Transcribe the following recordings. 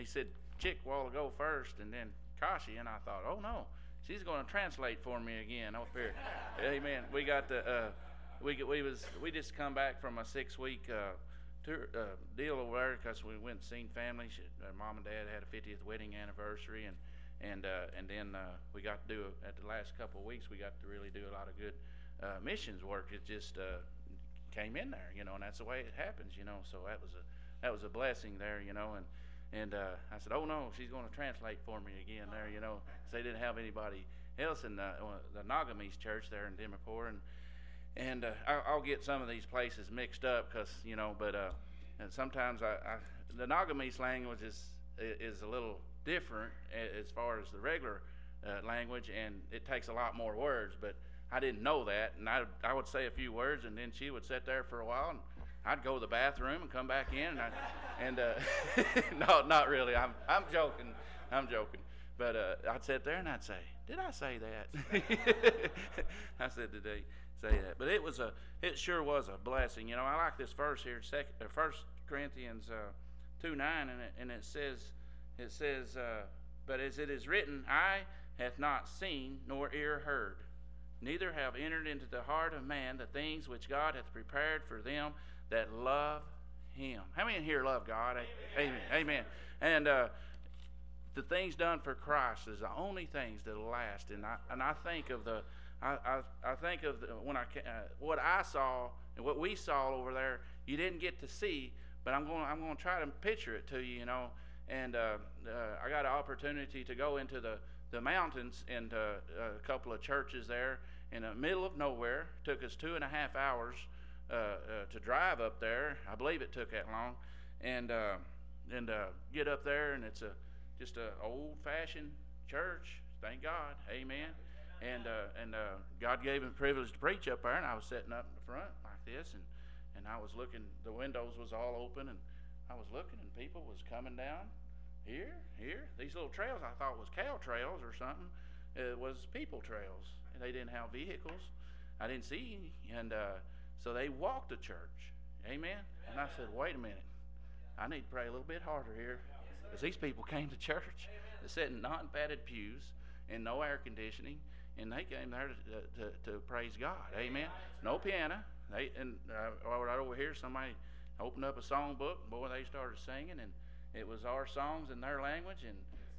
he said Chick a while ago first, and then Kashi, and I thought, oh no, she's going to translate for me again up here. Amen. We got the uh, we we was we just come back from a six week uh, tour uh, deal over there because we went and seen family. She, uh, mom and dad had a 50th wedding anniversary, and and uh, and then uh, we got to do at the last couple of weeks we got to really do a lot of good uh, missions work. It just uh, came in there, you know, and that's the way it happens, you know. So that was a that was a blessing there, you know, and and uh, I said, oh no, she's going to translate for me again there, you know. So they didn't have anybody else in the, uh, the Nagamese church there in Dimapur, and and uh, I'll, get some of these places mixed up because you know, but uh, and sometimes I, I the Nagamese language is is a little different as far as the regular uh, language, and it takes a lot more words, but I didn't know that, and I, I would say a few words, and then she would sit there for a while, and I'd go to the bathroom and come back in, and, I, and uh, no, not really. I'm, I'm joking. I'm joking. But uh, I'd sit there and I'd say, "Did I say that?" I said, "Did they say that?" But it was a, it sure was a blessing. You know, I like this verse here, second, uh, First Corinthians uh, two nine, and it, and it says, it says, uh, "But as it is written, eye hath not seen nor ear heard." neither have entered into the heart of man the things which God hath prepared for them that love him. How many here love God? Amen. Amen. Amen. And uh, the things done for Christ is the only things that'll last. And I and I think of the I, I, I think of the, when I uh, what I saw and what we saw over there. You didn't get to see, but I'm going I'm going to try to picture it to you. You know. And uh, uh I got an opportunity to go into the the mountains and uh, a couple of churches there in the middle of nowhere. Took us two and a half hours uh, uh, to drive up there. I believe it took that long, and uh, and uh, get up there, and it's a just a old-fashioned church. Thank God, Amen. And and God gave me the privilege to preach up there, and I was sitting up in the front like this, and and I was looking. The windows was all open, and I was looking, and people was coming down here, here. These little trails I thought was cow trails or something. It was people trails, and they didn't have vehicles. I didn't see any, and uh, so they walked to church. Amen. And I said, wait a minute, I need to pray a little bit harder here, because these people came to church, they sat in non-padded pews and no air conditioning, and they came there to, to, to praise God. Amen. No piano. They and uh, right over here, somebody opened up a songbook. Boy, they started singing and it was our songs in their language, and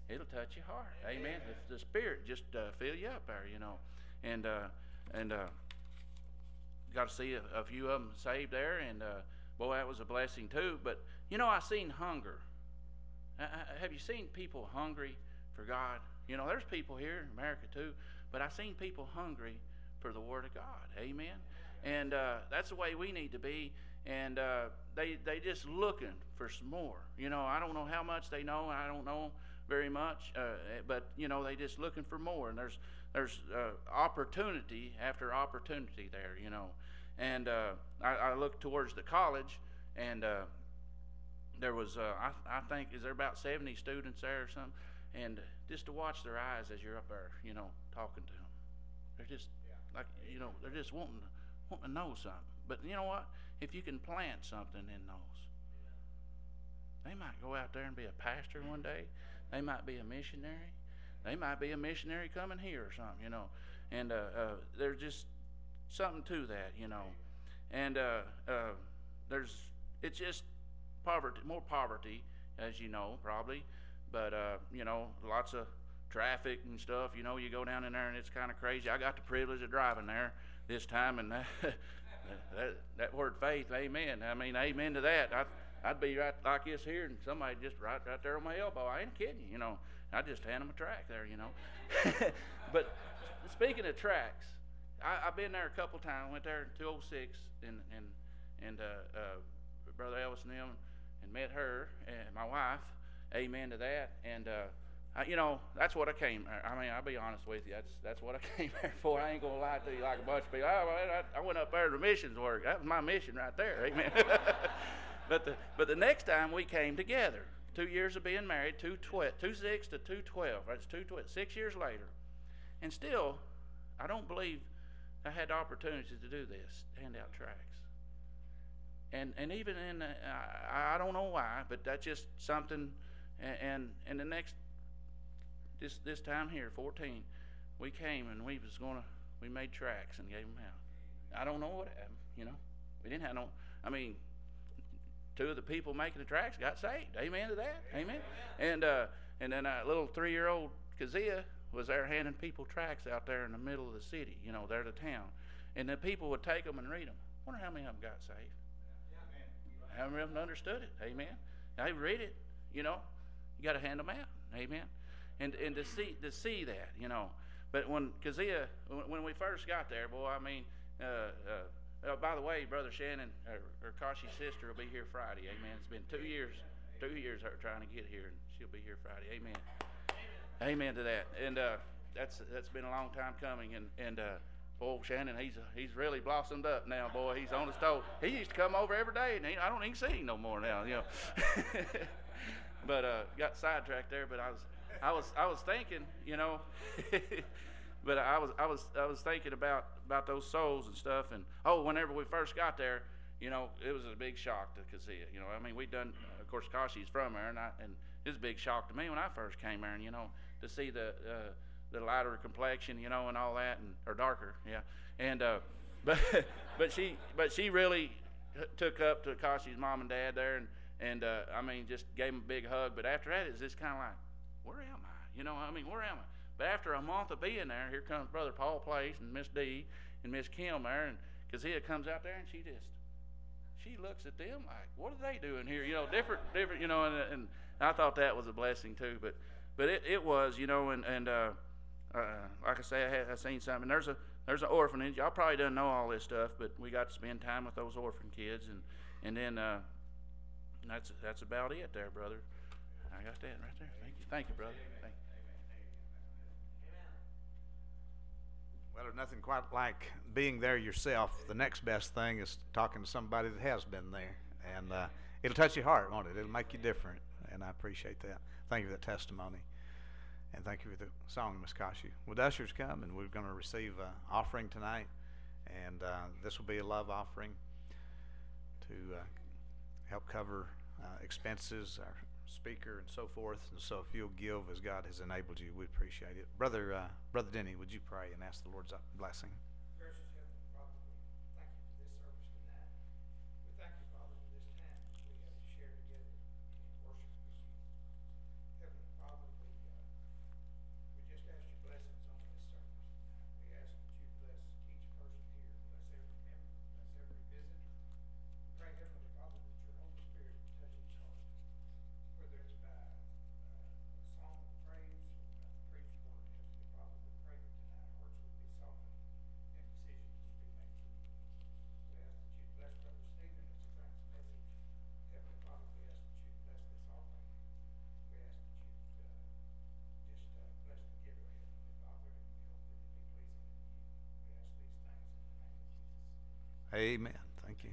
it'll touch your heart. Amen. If the Spirit just uh, fill you up there, you know, and uh, and uh, got to see a, a, few of them saved there, and uh, boy, that was a blessing too. But you know, I seen hunger. have you seen people hungry for God? You know, there's people here in America too, but I've seen people hungry for the Word of God. Amen. And uh, that's the way we need to be and uh, they they just looking for some more. You know, I don't know how much they know. I don't know very much, uh, but you know, they just looking for more. And there's there's uh, opportunity after opportunity there. You know, and uh, I, I looked towards the college, and uh, there was uh, I I think is there about 70 students there or something, and just to watch their eyes as you're up there, you know, talking to them, they're just like you know they're just wanting to, wanting to know something. But you know what? If you can plant something in those, they might go out there and be a pastor one day. They might be a missionary. They might be a missionary coming here or something, you know. And uh, uh, there's just something to that, you know. And uh, uh there's it's just poverty, more poverty, as you know, probably. But uh, you know, lots of traffic and stuff. You know, you go down in there and it's kind of crazy. I got the privilege of driving there this time, and that, that, that word faith, amen. I mean, amen to that. I, I'd be right like this here, and somebody just right right there on my elbow. I ain't kidding you, you know. I just hand them a track there, you know. but speaking of tracks, I, have been there a couple times. Went there in 206 and and and uh, uh, brother Elvis and them, and met her and my wife. Amen to that. And uh, I, you know, that's what I came. I mean, I'll be honest with you. That's that's what I came there for. I ain't gonna lie to you like a bunch of people. I, I, I went up there to missions work. That was my mission right there. Amen. but the but the next time we came together, two years of being married, two two six to two twelve. That's two twelve. Six years later, and still, I don't believe I had the opportunity to do this, hand out tracts. And and even in, the, I, I don't know why, but that's just something And, and, and the next, this, this time here, fourteen, we came and we was gonna, we made tracks and gave them out. I don't know what happened, you know? We didn't have no, I mean, two of the people making the tracks got saved. Amen to that. Amen. And uh, and then a little three-year-old Kazia was there handing people tracks out there in the middle of the city. You know, there to town, and the people would take them and read them. Wonder how many of them got saved. How many of them understood it? Amen. They read it. You know, you got to hand them out. Amen. And and to see to see that, you know. But when Kazia, when, we first got there, boy, I mean. Uh, uh, uh, by the way, Brother Shannon, or, or Kashi's sister, will be here Friday. Amen. It's been two years, two years her trying to get here, and she'll be here Friday. Amen. Amen, to that. And uh, that's that's been a long time coming. And and uh, boy, Shannon, he's he's really blossomed up now. Boy, he's on his toes. He used to come over every day, and he, I don't even see him no more now. You know. but uh, got sidetracked there. But I was I was I was thinking, you know. but I was I was I was thinking about about those souls and stuff, and oh, whenever we first got there, you know, it was a big shock to Kazia. You know, I mean, we done, of course, Kashi's from there, and I, and it was a big shock to me when I first came there, and you know, to see the uh, the lighter complexion, you know, and all that, and or darker, yeah, and uh, but but she but she really took up to Kashi's mom and dad there, and and uh, I mean, just gave him a big hug. But after that, it's just kind of like, where am I? You know, I mean, where am I? But after a month of being there, here comes Brother Paul Place and Miss D and Miss Kim there, and Kazia comes out there and she just she looks at them like, what are they doing here? You know, different, different, you know, and, and I thought that was a blessing too. But, but it, it was, you know, and and uh, uh, like I say, I had I seen something. There's a there's an orphanage. Y'all probably doesn't know all this stuff, but we got to spend time with those orphan kids, and and then uh, that's that's about it, there, brother. I got that right there. Thank you, thank you, brother. Thank you. Well, there's nothing quite like being there yourself. The next best thing is talking to somebody that has been there. And uh, it'll touch your heart, won't it? It'll make you different. And I appreciate that. Thank you for that testimony. And thank you for the song, Miss Kashi. Would ushers come and we're going to receive an offering tonight. And uh, this will be a love offering to uh, help cover uh, expenses, our speaker and so forth. And so if you'll give as God has enabled you, we appreciate it. Brother, uh, Brother Denny, would you pray and ask the Lord's blessing? Amen. Thank you.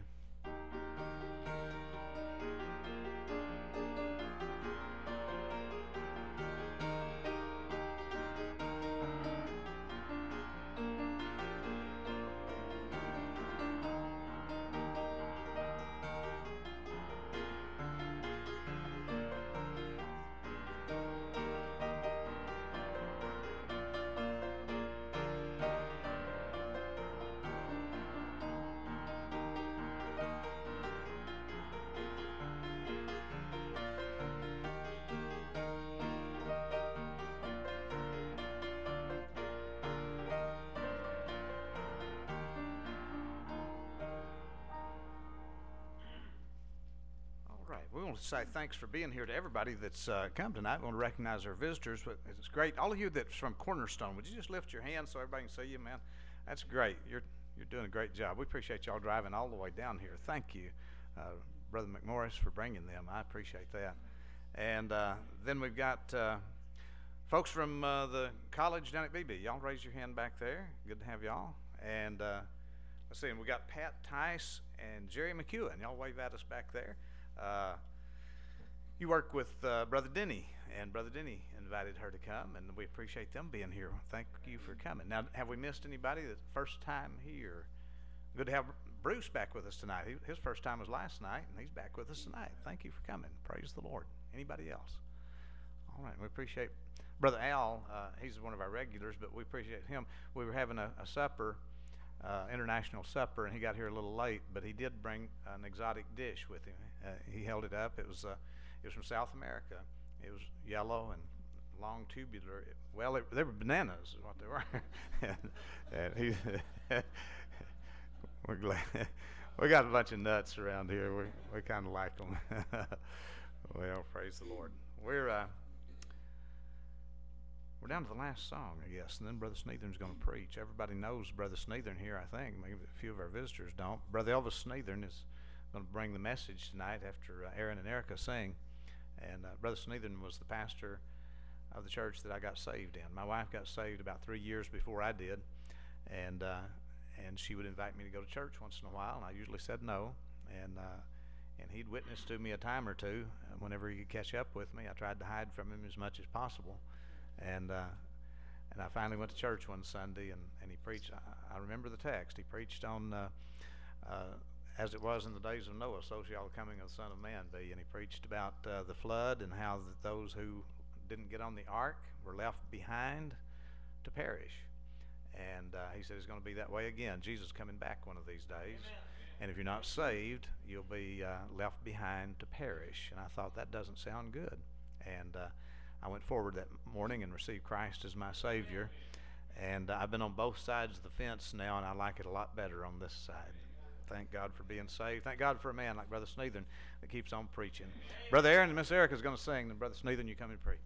Say thanks for being here to everybody that's uh, come tonight. We want to recognize our visitors. but It's great. All of you that's from Cornerstone, would you just lift your hand so everybody can see you, man? That's great. You're you're doing a great job. We appreciate y'all driving all the way down here. Thank you, uh, Brother McMorris, for bringing them. I appreciate that. And uh, then we've got uh, folks from uh, the college down at BB. Y'all raise your hand back there. Good to have y'all. And uh, let's see, we got Pat Tice and Jerry McEwen. Y'all wave at us back there. Uh, you work with uh, Brother Denny, and Brother Denny invited her to come, and we appreciate them being here. Thank you for coming. Now, have we missed anybody that's first time here? Good to have Bruce back with us tonight. He, his first time was last night, and he's back with us tonight. Thank you for coming. Praise the Lord. Anybody else? All right, we appreciate Brother Al. Uh, he's one of our regulars, but we appreciate him. We were having a, a supper, uh, international supper, and he got here a little late, but he did bring an exotic dish with him. Uh, he held it up. It was uh, it was from South America. It was yellow and long tubular. Well, it, they were bananas, is what they were. and, and he, we're glad. we got a bunch of nuts around here. We we kind of like them. well, praise the Lord. We're uh, we're down to the last song, I guess, and then Brother Sneathern's going to preach. Everybody knows Brother Sneathern here, I think. Maybe a few of our visitors don't. Brother Elvis Sneathern is going to bring the message tonight after uh, Aaron and Erica sing. And uh, Brother Sneathern was the pastor of the church that I got saved in. My wife got saved about three years before I did, and uh, and she would invite me to go to church once in a while, and I usually said no. And uh, and he'd witness to me a time or two. Whenever he could catch up with me, I tried to hide from him as much as possible. And uh, and I finally went to church one Sunday, and, and he preached. I, I remember the text. He preached on uh, uh, as it was in the days of Noah, so shall the coming of the Son of Man be. And he preached about uh, the flood and how th- those who didn't get on the ark were left behind to perish. And uh, he said it's going to be that way again. Jesus coming back one of these days. Amen. And if you're not saved, you'll be uh, left behind to perish. And I thought that doesn't sound good. And uh, I went forward that morning and received Christ as my Savior. And I've been on both sides of the fence now, and I like it a lot better on this side. Thank God for being saved. Thank God for a man like Brother Sneathern that keeps on preaching. Brother Aaron and Miss Erica is going to sing, and Brother Sneathern, you come and preach.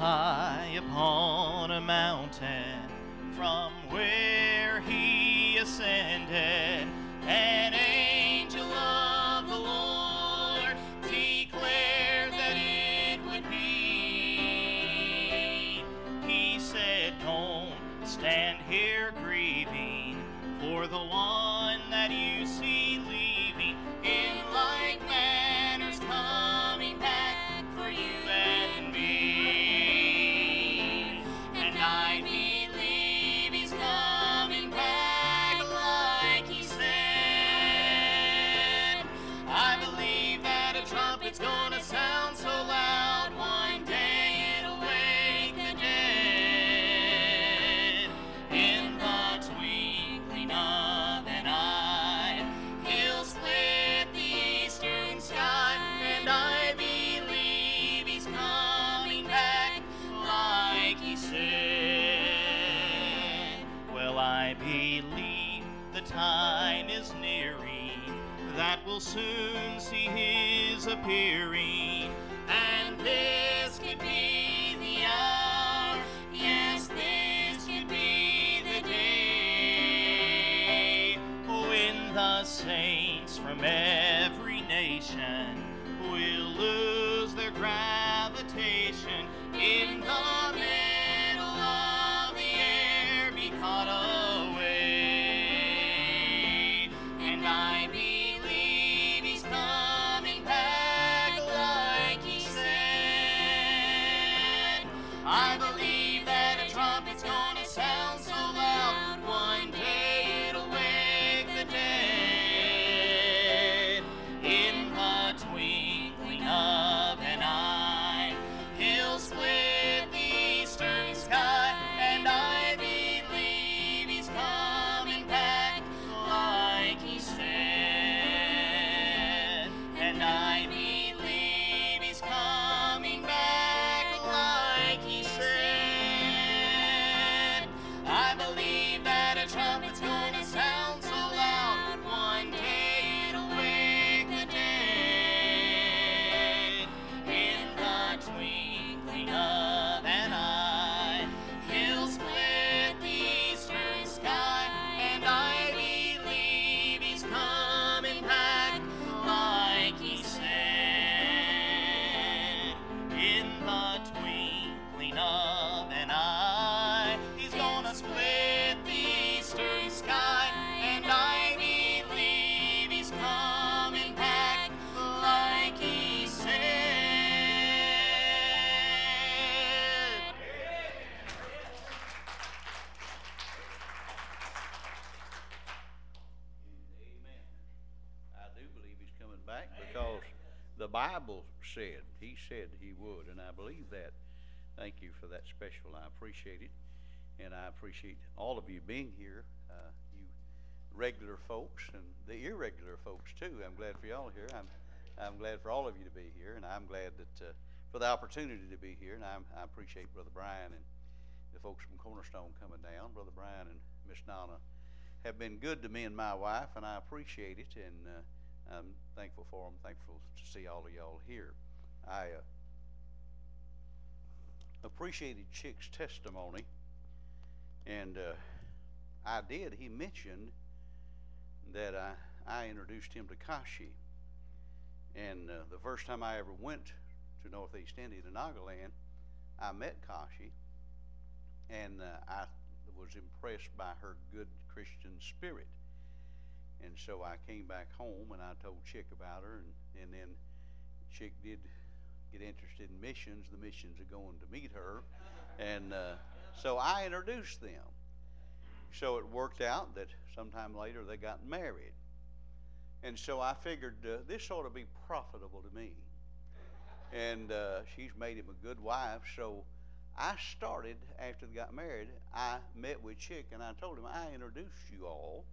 high upon a mountain from where Bible said. He said he would, and I believe that. Thank you for that special. I appreciate it, and I appreciate all of you being here. Uh, you regular folks and the irregular folks too. I'm glad for y'all here. I'm I'm glad for all of you to be here, and I'm glad that uh, for the opportunity to be here. And I'm, I appreciate Brother Brian and the folks from Cornerstone coming down. Brother Brian and Miss Donna have been good to me and my wife, and I appreciate it. And uh, I'm thankful for them. Thankful to see all of y'all here. I uh, appreciated Chick's testimony, and uh, I did. He mentioned that I, I introduced him to Kashi. And uh, the first time I ever went to Northeast India to Nagaland, I met Kashi, and uh, I was impressed by her good Christian spirit. And so I came back home and I told Chick about her, and, and then Chick did get interested in missions. The missions are going to meet her. And uh, so I introduced them. So it worked out that sometime later they got married. And so I figured uh, this ought to be profitable to me. And uh, she's made him a good wife. So I started, after they got married, I met with Chick and I told him, I introduced you all.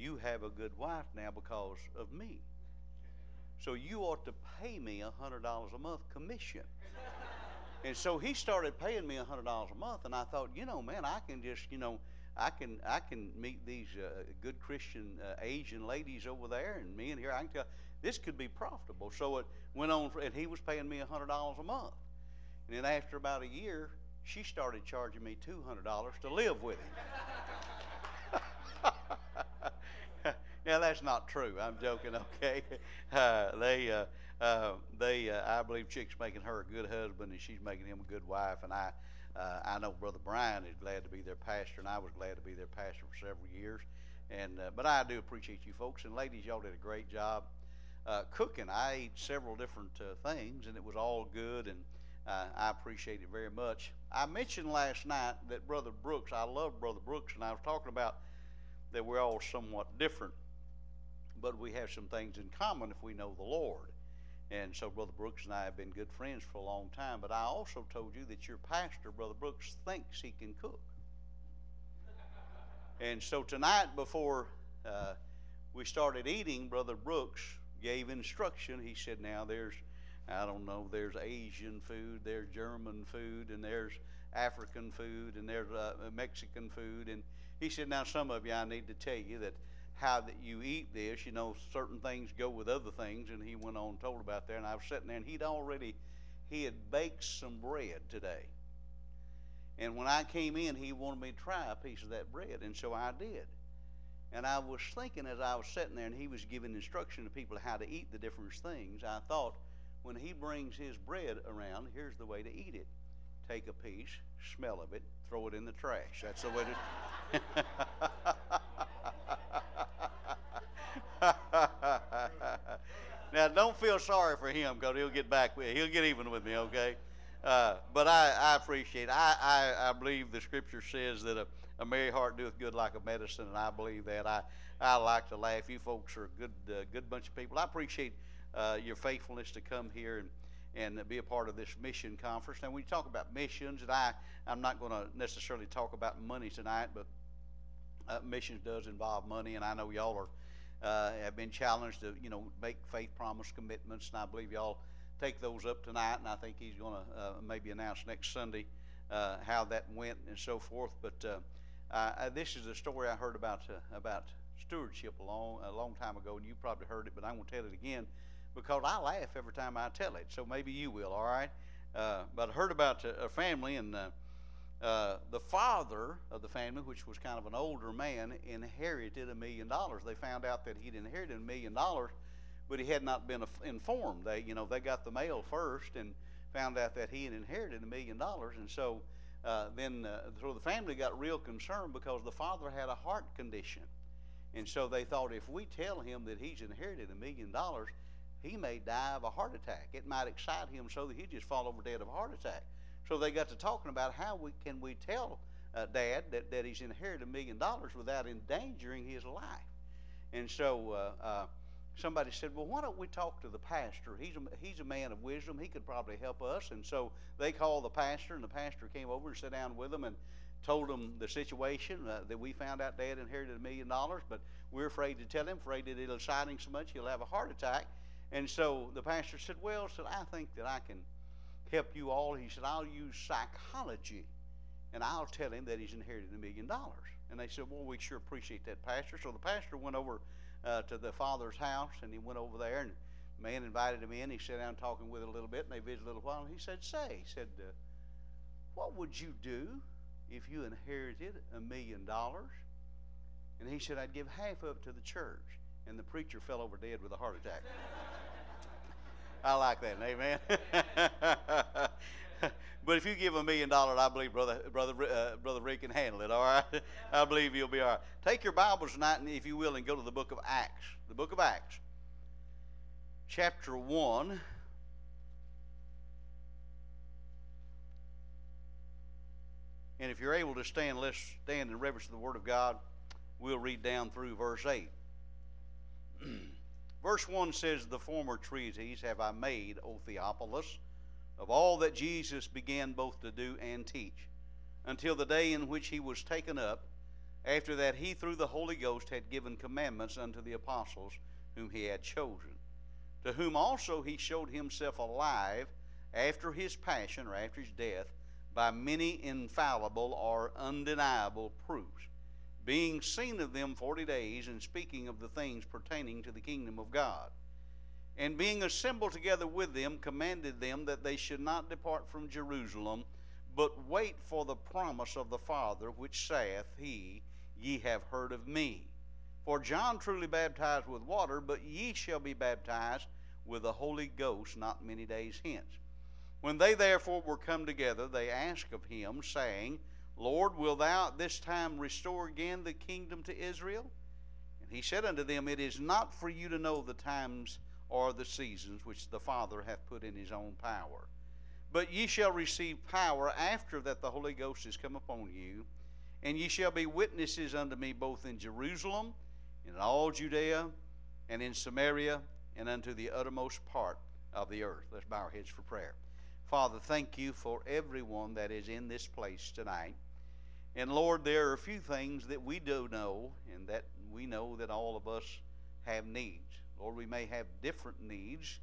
You have a good wife now because of me. So you ought to pay me a $100 a month commission. and so he started paying me a $100 a month. And I thought, you know, man, I can just, you know, I can I can meet these uh, good Christian uh, Asian ladies over there, and me and here I can tell this could be profitable. So it went on, for, and he was paying me hundred dollars a month. And then after about a year, she started charging me two hundred dollars to live with him. Now that's not true. I'm joking. Okay, uh, they uh, uh, they uh, I believe Chick's making her a good husband, and she's making him a good wife, and I uh, I know Brother Brian is glad to be their pastor, and I was glad to be their pastor for several years. And uh, but I do appreciate you folks and ladies. Y'all did a great job cooking. I ate several different things, and it was all good, and I appreciate it very much. I mentioned last night that Brother Brooks. I love Brother Brooks, and I was talking about that we're all somewhat different, but we have some things in common if we know the Lord. And so Brother Brooks and I have been good friends for a long time. But I also told you that your pastor, Brother Brooks, thinks he can cook. and so tonight, before uh, we started eating, Brother Brooks gave instruction. He said, Now there's, I don't know, there's Asian food, there's German food, and there's African food, and there's uh, Mexican food. And he said, Now, some of you, I need to tell you that how that you eat this. You know, certain things go with other things, and he went on and told about there. And I was sitting there, and he'd already he had baked some bread today. And when I came in, he wanted me to try a piece of that bread, and so I did. And I was thinking as I was sitting there, and he was giving instruction to people how to eat the different things. I thought, when he brings his bread around, here's the way to eat it: take a piece, smell of it, throw it in the trash. That's the way to. now, don't feel sorry for him because he'll get back with he'll get even with me, okay? Uh, but I, I appreciate it. I, I, I believe the scripture says that a, a merry heart doeth good like a medicine, and I believe that. I, I like to laugh. You folks are a good, uh, good bunch of people. I appreciate uh, your faithfulness to come here and, and be a part of this mission conference. Now, when you talk about missions, and I, I'm not going to necessarily talk about money tonight, but uh, missions does involve money, and I know y'all are uh, have been challenged to, you know, make faith promise commitments, and I believe y'all take those up tonight, and I think he's going to uh, maybe announce next Sunday uh, how that went and so forth. But uh, uh, this is a story I heard about uh, about stewardship a long a long time ago, and you probably heard it, but I'm going to tell it again because I laugh every time I tell it. So maybe you will. All right. but I heard about a family and. Uh, the father of the family, which was kind of an older man, inherited a million dollars. They found out that he'd inherited a million dollars, but he had not been informed. They, you know, they got the mail first and found out that he had inherited a million dollars, and so uh, then uh, so the family got real concerned because the father had a heart condition, and so they thought if we tell him that he's inherited a million dollars, he may die of a heart attack. It might excite him so that he'd just fall over dead of a heart attack. So they got to talking about how we can we tell uh, Dad that, that he's inherited a million dollars without endangering his life. And so uh, uh, somebody said, Well, why don't we talk to the pastor? He's a, he's a man of wisdom. He could probably help us. And so they called the pastor, and the pastor came over and sat down with them and told them the situation uh, that we found out Dad inherited a million dollars, but we're afraid to tell him, afraid that it'll excite him so much he'll have a heart attack. And so the pastor said, Well, said, I think that I can help you all. He said, I'll use psychology and I'll tell him that he's inherited a million dollars. And they said, Well, we sure appreciate that, Pastor. So the pastor went over uh, to the father's house and he went over there and the man invited him in. He sat down talking with him a little bit and they visited a little while. And he said, Say, he said, uh, What would you do if you inherited a million dollars? And he said, I'd give half of it to the church. And the preacher fell over dead with a heart attack. I like that, amen. but if you give a million dollars, I believe brother brother uh, brother Rick can handle it. All right, I believe you'll be all right. Take your Bibles tonight, if you will, and go to the book of Acts. The book of Acts, chapter one. And if you're able to stand, let's stand in reverence to the Word of God. We'll read down through verse 8. verse 1 says, The former treatise have I made, O Theophilus, of all that Jesus began both to do and teach, until the day in which he was taken up. After that, he through the Holy Ghost had given commandments unto the apostles whom he had chosen, to whom also he showed himself alive after his passion or after his death by many infallible or undeniable proofs, being seen of them forty days, and speaking of the things pertaining to the kingdom of God. And being assembled together with them, commanded them that they should not depart from Jerusalem, but wait for the promise of the Father, which saith he, Ye have heard of me. For John truly baptized with water, but ye shall be baptized with the Holy Ghost not many days hence. When they therefore were come together, they asked of him, saying, Lord, wilt thou at this time restore again the kingdom to Israel? And he said unto them, It is not for you to know the times or the seasons which the Father hath put in his own power. But ye shall receive power after that the Holy Ghost is come upon you, and ye shall be witnesses unto me both in Jerusalem, and in all Judea, and in Samaria, and unto the uttermost part of the earth. Let's bow our heads for prayer. Father, thank you for everyone that is in this place tonight. And Lord, there are a few things that we do know, and that we know that all of us have needs. Lord, we may have different needs,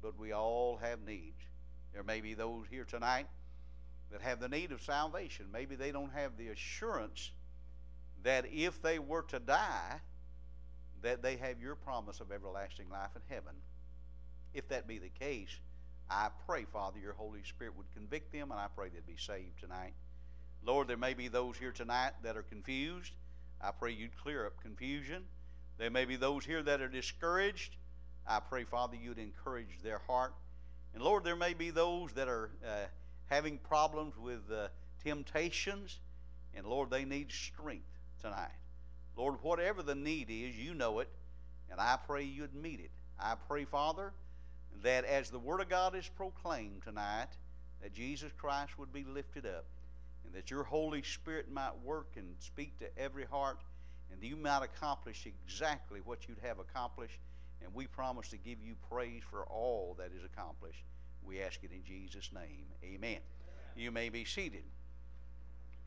but we all have needs. There may be those here tonight that have the need of salvation. Maybe they don't have the assurance that if they were to die, that they have your promise of everlasting life in heaven. If that be the case, I pray, Father, your Holy Spirit would convict them, and I pray they'd be saved tonight. Lord, there may be those here tonight that are confused. I pray you'd clear up confusion. There may be those here that are discouraged. I pray, Father, you'd encourage their heart. And Lord, there may be those that are uh, having problems with uh, temptations. And Lord, they need strength tonight. Lord, whatever the need is, you know it. And I pray you'd meet it. I pray, Father, that as the Word of God is proclaimed tonight, that Jesus Christ would be lifted up. And that your Holy Spirit might work and speak to every heart and you might accomplish exactly what you'd have accomplished. And we promise to give you praise for all that is accomplished. We ask it in Jesus' name. Amen. You may be seated.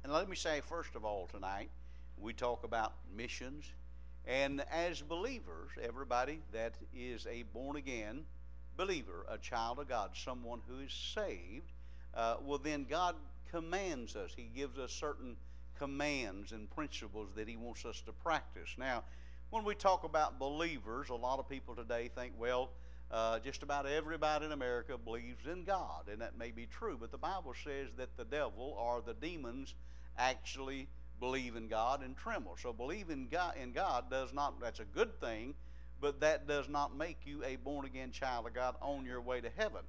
And let me say, first of all, tonight, we talk about missions. And as believers, everybody that is a born again believer, a child of God, someone who is saved, uh, well, then God commands us. He gives us certain commands and principles that he wants us to practice. Now, when we talk about believers, a lot of people today think, well, uh, just about everybody in America believes in God, and that may be true, but the Bible says that the devil or the demons actually believe in God and tremble. So believing God in God does not that's a good thing, but that does not make you a born again child of God on your way to heaven.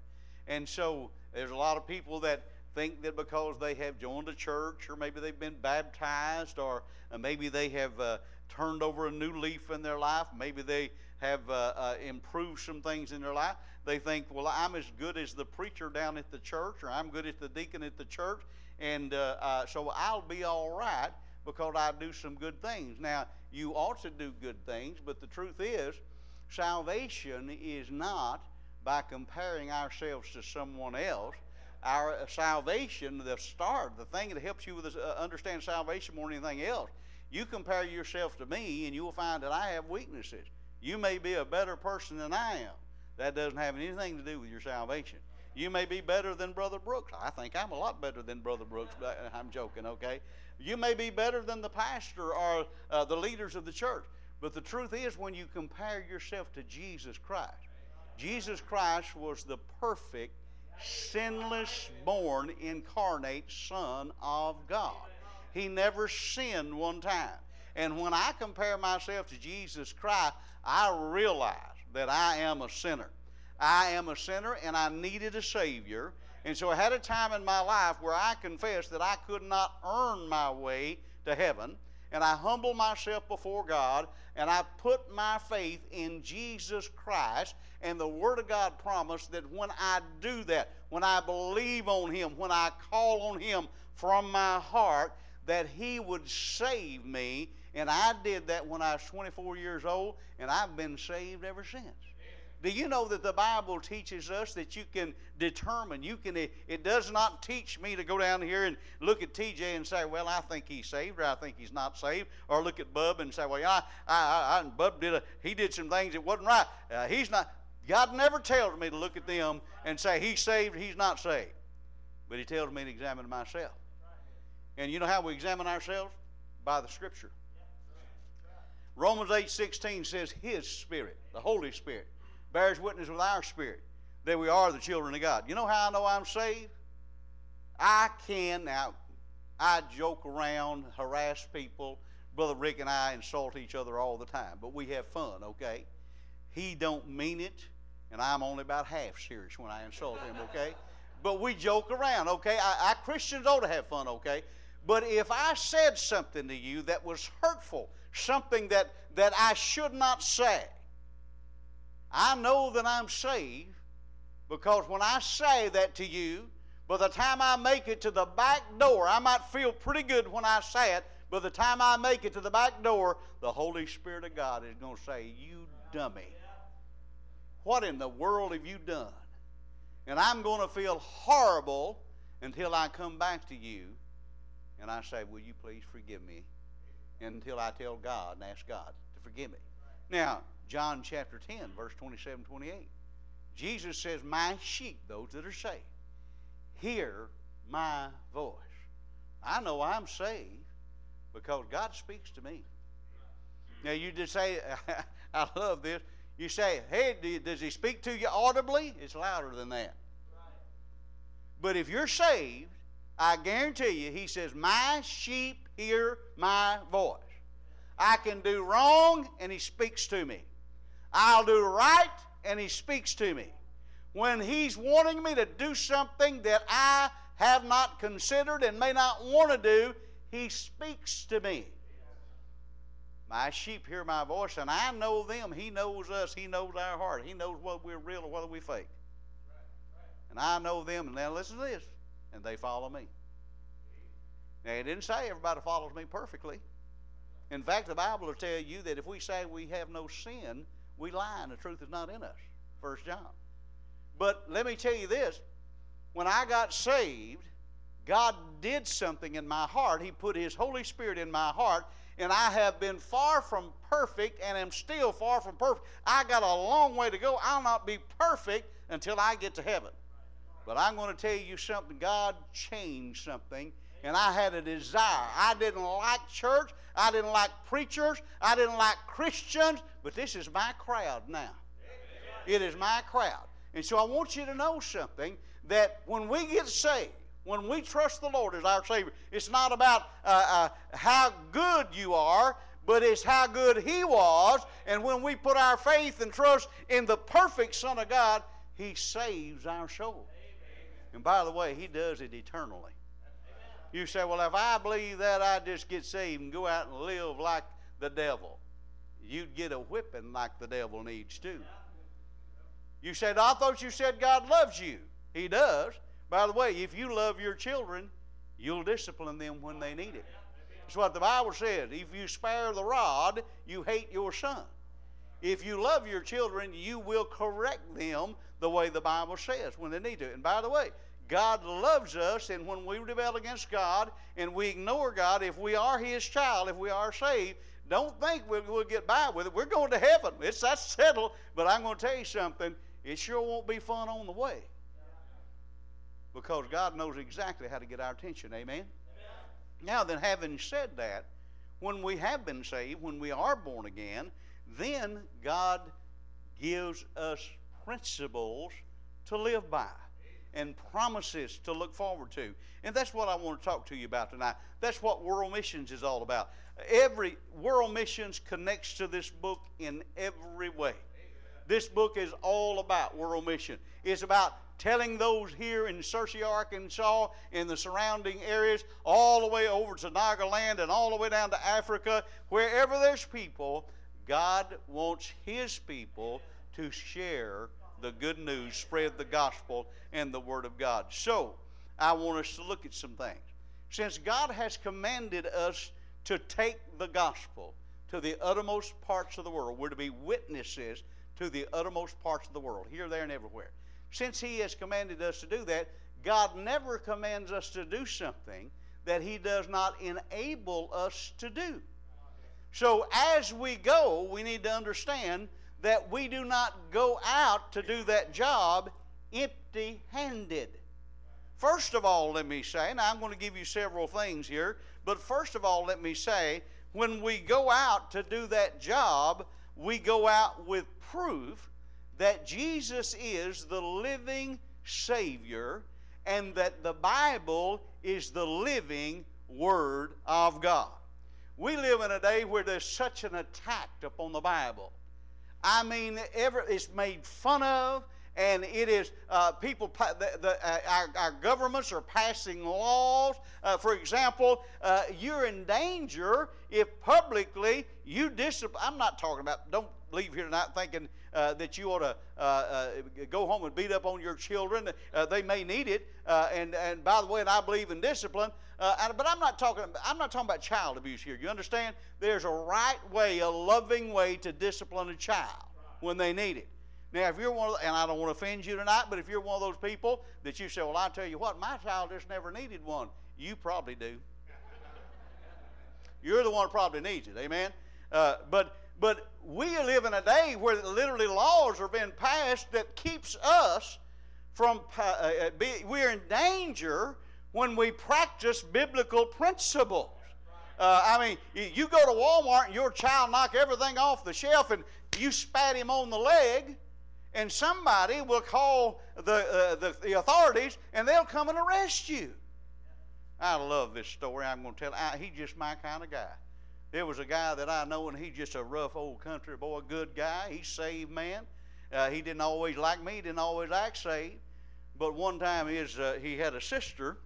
And so there's a lot of people that think that because they have joined a church or maybe they've been baptized or uh, maybe they have uh, turned over a new leaf in their life, maybe they have uh, uh, improved some things in their life, they think, well, I'm as good as the preacher down at the church or I'm good as the deacon at the church, and uh, uh, so I'll be all right because I do some good things. Now, you ought to do good things, but the truth is, salvation is not by comparing ourselves to someone else. Our uh, salvation, the start, the thing that helps you with this, uh, understand salvation more than anything else, you compare yourself to me and you'll find that I have weaknesses. You may be a better person than I am. That doesn't have anything to do with your salvation. You may be better than Brother Brooks. I think I'm a lot better than Brother Brooks, but uh, I'm joking, okay? You may be better than the pastor or uh, the leaders of the church. But the truth is, when you compare yourself to Jesus Christ, Jesus Christ was the perfect, sinless, born, incarnate Son of God. He never sinned one time. And when I compare myself to Jesus Christ, I realize that I am a sinner. I am a sinner and I needed a Savior. And so I had a time in my life where I confessed that I could not earn my way to heaven. And I humble myself before God and I put my faith in Jesus Christ. And the Word of God promised that when I do that, when I believe on Him, when I call on Him from my heart, that He would save me. And I did that when I was 24 years old, and I've been saved ever since. Do you know that the Bible teaches us that you can determine, you can, it does not teach me to go down here and look at TJ and say, well, I think he's saved or I think he's not saved, or look at Bub and say, well, yeah, I, I, I Bub did a, he did some things that wasn't right. Uh, he's not, God never tells me to look at them and say he's saved, he's not saved. But he tells me to examine myself. And you know how we examine ourselves? By the Scripture. Romans 8 16 says, His Spirit, the Holy Spirit, bears witness with our spirit that we are the children of God. You know how I know I'm saved? I can, now, I joke around, harass people. Brother Rick and I insult each other all the time, but we have fun, okay? He don't mean it, and I'm only about half serious when I insult him, okay? But we joke around, okay? I, I Christians ought to have fun, okay? But if I said something to you that was hurtful, something that, that I should not say, I know that I'm saved because when I say that to you, by the time I make it to the back door, I might feel pretty good when I say it, but the time I make it to the back door, the Holy Spirit of God is going to say, You dummy. What in the world have you done? And I'm going to feel horrible until I come back to you and I say, Will you please forgive me? Until I tell God and ask God to forgive me. Now, John chapter 10, verse 27 28. Jesus says, My sheep, those that are saved, hear my voice. I know I'm saved because God speaks to me. Now, you just say, I love this. You say, Hey, does he speak to you audibly? It's louder than that. But if you're saved, I guarantee you, he says, My sheep hear my voice. I can do wrong, and he speaks to me. I'll do right, and He speaks to me. When He's wanting me to do something that I have not considered and may not want to do, He speaks to me. My sheep hear my voice, and I know them. He knows us. He knows our heart. He knows whether we're real or whether we fake. And I know them. And now listen to this. And they follow me. Now, he didn't say everybody follows me perfectly. In fact, the Bible will tell you that if we say we have no sin, we lie and the truth is not in us. First John. But let me tell you this when I got saved, God did something in my heart. He put His Holy Spirit in my heart, and I have been far from perfect and am still far from perfect. I got a long way to go. I'll not be perfect until I get to heaven. But I'm going to tell you something. God changed something, and I had a desire. I didn't like church. I didn't like preachers. I didn't like Christians. But this is my crowd now. It is my crowd. And so I want you to know something that when we get saved, when we trust the Lord as our Savior, it's not about uh, uh, how good you are, but it's how good He was. And when we put our faith and trust in the perfect Son of God, He saves our soul. And by the way, He does it eternally. You say, well, if I believe that, I just get saved and go out and live like the devil you'd get a whipping like the devil needs to. You said, I thought you said God loves you. He does. By the way, if you love your children, you'll discipline them when they need it. That's what the Bible says. If you spare the rod, you hate your son. If you love your children, you will correct them the way the Bible says when they need to. And by the way, God loves us, and when we rebel against God and we ignore God, if we are His child, if we are saved, don't think we'll, we'll get by with it. We're going to heaven. It's that's settled. But I'm going to tell you something. It sure won't be fun on the way. Because God knows exactly how to get our attention. Amen? Amen. Now then, having said that, when we have been saved, when we are born again, then God gives us principles to live by and promises to look forward to. And that's what I want to talk to you about tonight. That's what world missions is all about. Every world missions connects to this book in every way. This book is all about world mission. It's about telling those here in Searcy, Arkansas, in the surrounding areas, all the way over to Nagaland and all the way down to Africa, wherever there's people, God wants His people to share the good news, spread the gospel and the Word of God. So, I want us to look at some things. Since God has commanded us to take the gospel to the uttermost parts of the world, we're to be witnesses to the uttermost parts of the world, here, there, and everywhere. Since He has commanded us to do that, God never commands us to do something that He does not enable us to do. So as we go, we need to understand that we do not go out to do that job empty handed. First of all, let me say, and I'm going to give you several things here, but first of all, let me say, when we go out to do that job, we go out with proof that Jesus is the living Savior and that the Bible is the living Word of God. We live in a day where there's such an attack upon the Bible. I mean, it's made fun of, and it is uh, people, the, the, uh, our, our, governments are passing laws. Uh, for example, uh, you're in danger if publicly you discipline. I'm not talking about, don't leave here tonight thinking uh, that you ought to uh, go home and beat up on your children. they may need it. and, and by the way, and I believe in discipline. And, but I'm not talking. I'm not talking about child abuse here. You understand? There's a right way, a loving way to discipline a child when they need it. Now, if you're one of, the, and I don't want to offend you tonight, but if you're one of those people that you say, well, I tell you what, my child just never needed one, you probably do. You're the one who probably needs it, amen? Uh, but but we live in a day where literally laws are being passed that keeps us from uh, uh be, we're in danger when we practice biblical principles. Uh, I mean, you go to Walmart and your child knock everything off the shelf and you spat him on the leg, and somebody will call the, uh, the, the, authorities and they'll come and arrest you. I love this story. I'm going to tell. I, he's just my kind of guy. There was a guy that I know, and he's just a rough old country boy, good guy. He's saved man. Uh, he didn't always like me. Didn't always act saved. But one time, his uh, he had a sister,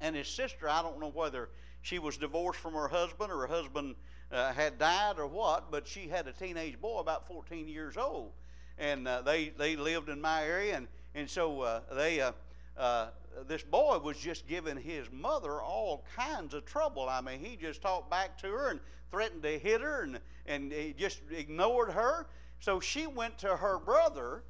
and his sister. I don't know whether she was divorced from her husband or her husband uh, had died or what, but she had a teenage boy about 14 years old and uh, they they lived in my area, and and so uh, they. Uh, uh, this boy was just giving his mother all kinds of trouble. I mean, he just talked back to her and threatened to hit her, and and he just ignored her. So she went to her brother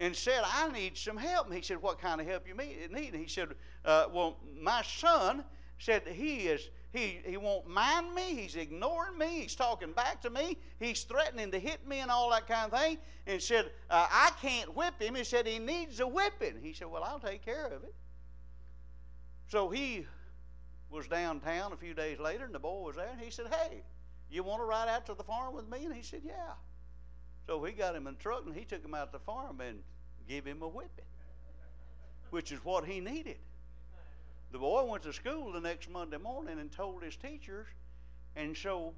and said, "I need some help." And he said, "What kind of help you need?" And he said, uh, "Well, my son said he is he, he won't mind me. He's ignoring me. He's talking back to me. He's threatening to hit me and all that kind of thing. And said, uh, I can't whip him. He said, he needs a whipping. He said, Well, I'll take care of it. So he was downtown a few days later, and the boy was there, and he said, Hey, you want to ride out to the farm with me? And he said, Yeah. So he got him in the truck, and he took him out to the farm and gave him a whipping, which is what he needed. The boy went to school the next Monday morning and told his teachers, and so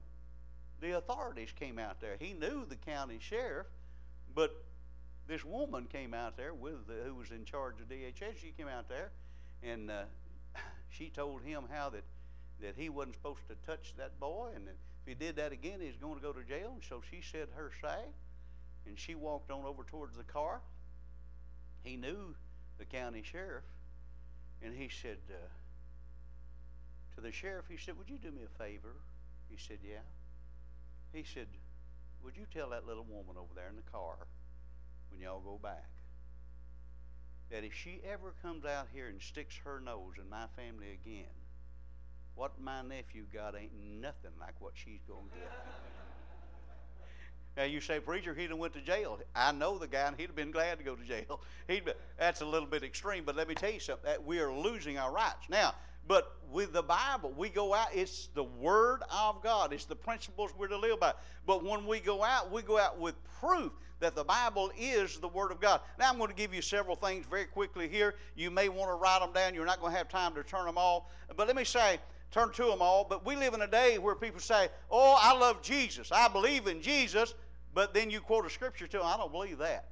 the authorities came out there. He knew the county sheriff, but this woman came out there with the, who was in charge of DHS. She came out there, and uh, she told him how that that he wasn't supposed to touch that boy, and if he did that again, he's going to go to jail. And so she said her say, and she walked on over towards the car. He knew the county sheriff, and he said uh, to the sheriff, he said, Would you do me a favor? He said, Yeah. He said, would you tell that little woman over there in the car when y'all go back that if she ever comes out here and sticks her nose in my family again, what my nephew got ain't nothing like what she's going to get. Now you say, preacher, he'd have went to jail. I know the guy, and he'd have been glad to go to jail. He'd be, that's a little bit extreme, but let me tell you something. That we are losing our rights now. But with the Bible, we go out. It's the Word of God. It's the principles we're to live by. But when we go out, we go out with proof that the Bible is the Word of God. Now I'm going to give you several things very quickly here. You may want to write them down. You're not going to have time to turn them all. But let me say, turn to them all. But we live in a day where people say, "Oh, I love Jesus. I believe in Jesus." But then you quote a scripture to them. I don't believe that.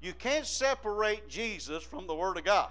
You can't separate Jesus from the Word of God.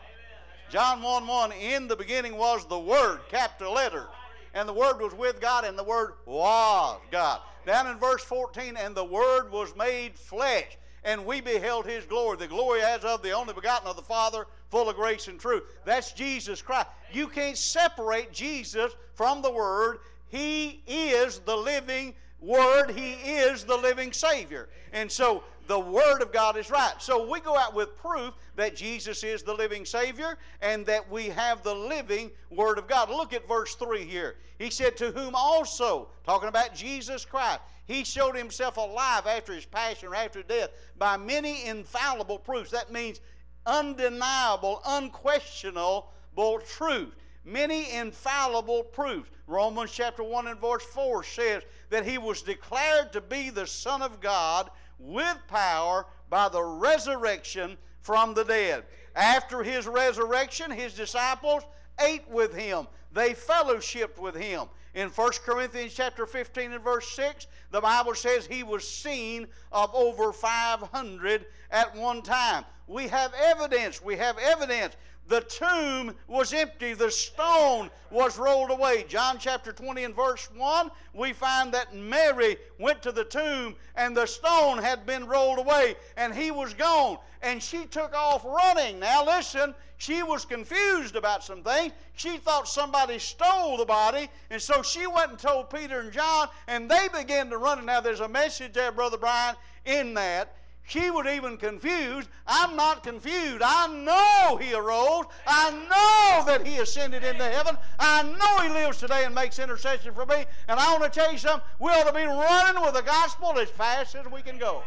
John 1 1, in the beginning was the Word, capital letter. And the Word was with God, and the Word was God. Down in verse 14, and the Word was made flesh, and we beheld His glory, the glory as of the only begotten of the Father, full of grace and truth. That's Jesus Christ. You can't separate Jesus from the Word. He is the living Word. He is the living Savior. And so the Word of God is right. So we go out with proof that Jesus is the living Savior and that we have the living Word of God. Look at verse 3 here. He said, To whom also, talking about Jesus Christ, He showed Himself alive after His passion or after death by many infallible proofs. That means undeniable, unquestionable truth many infallible proofs. Romans chapter 1 and verse 4 says that he was declared to be the Son of God with power by the resurrection from the dead. After his resurrection, his disciples ate with him. They fellowshiped with him. In 1 Corinthians chapter 15 and verse 6, the Bible says he was seen of over 500 at one time. We have evidence. We have evidence the tomb was empty, the stone was rolled away. John chapter 20 and verse 1, we find that Mary went to the tomb and the stone had been rolled away and he was gone. And she took off running. Now listen, she was confused about some things. She thought somebody stole the body, and so she went and told Peter and John, and they began to run. Now there's a message there, Brother Brian, in that she was even confused. I'm not confused. I know He arose. I know that He ascended into heaven. I know He lives today and makes intercession for me. And I want to tell you something. We ought to be running with the gospel as fast as we can go.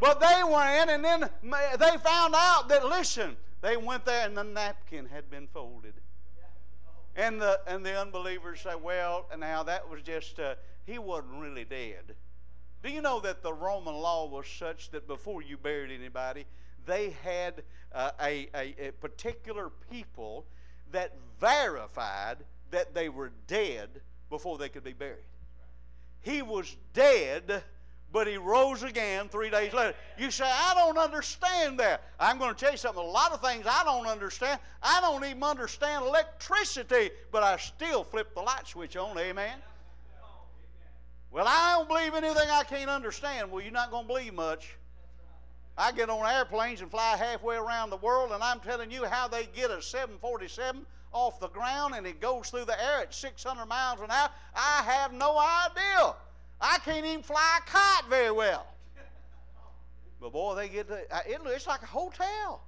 But they went, and then they found out that, listen, they went there and the napkin had been folded. And the, and the unbelievers say, well, now that was just, uh, he wasn't really dead. Do you know that the Roman law was such that before you buried anybody, they had uh, a, a, a particular people that verified that they were dead before they could be buried. He was dead, but he rose again three days later. You say, I don't understand that. I'm going to tell you something. A lot of things I don't understand. I don't even understand electricity, but I still flip the light switch on. Amen. Well, I don't believe anything I can't understand. Well, you're not going to believe much. I get on airplanes and fly halfway around the world, and I'm telling you how they get a 747 off the ground and it goes through the air at 600 miles an hour. I have no idea. I can't even fly a kite very well. But boy, they get to, it, it's like a hotel.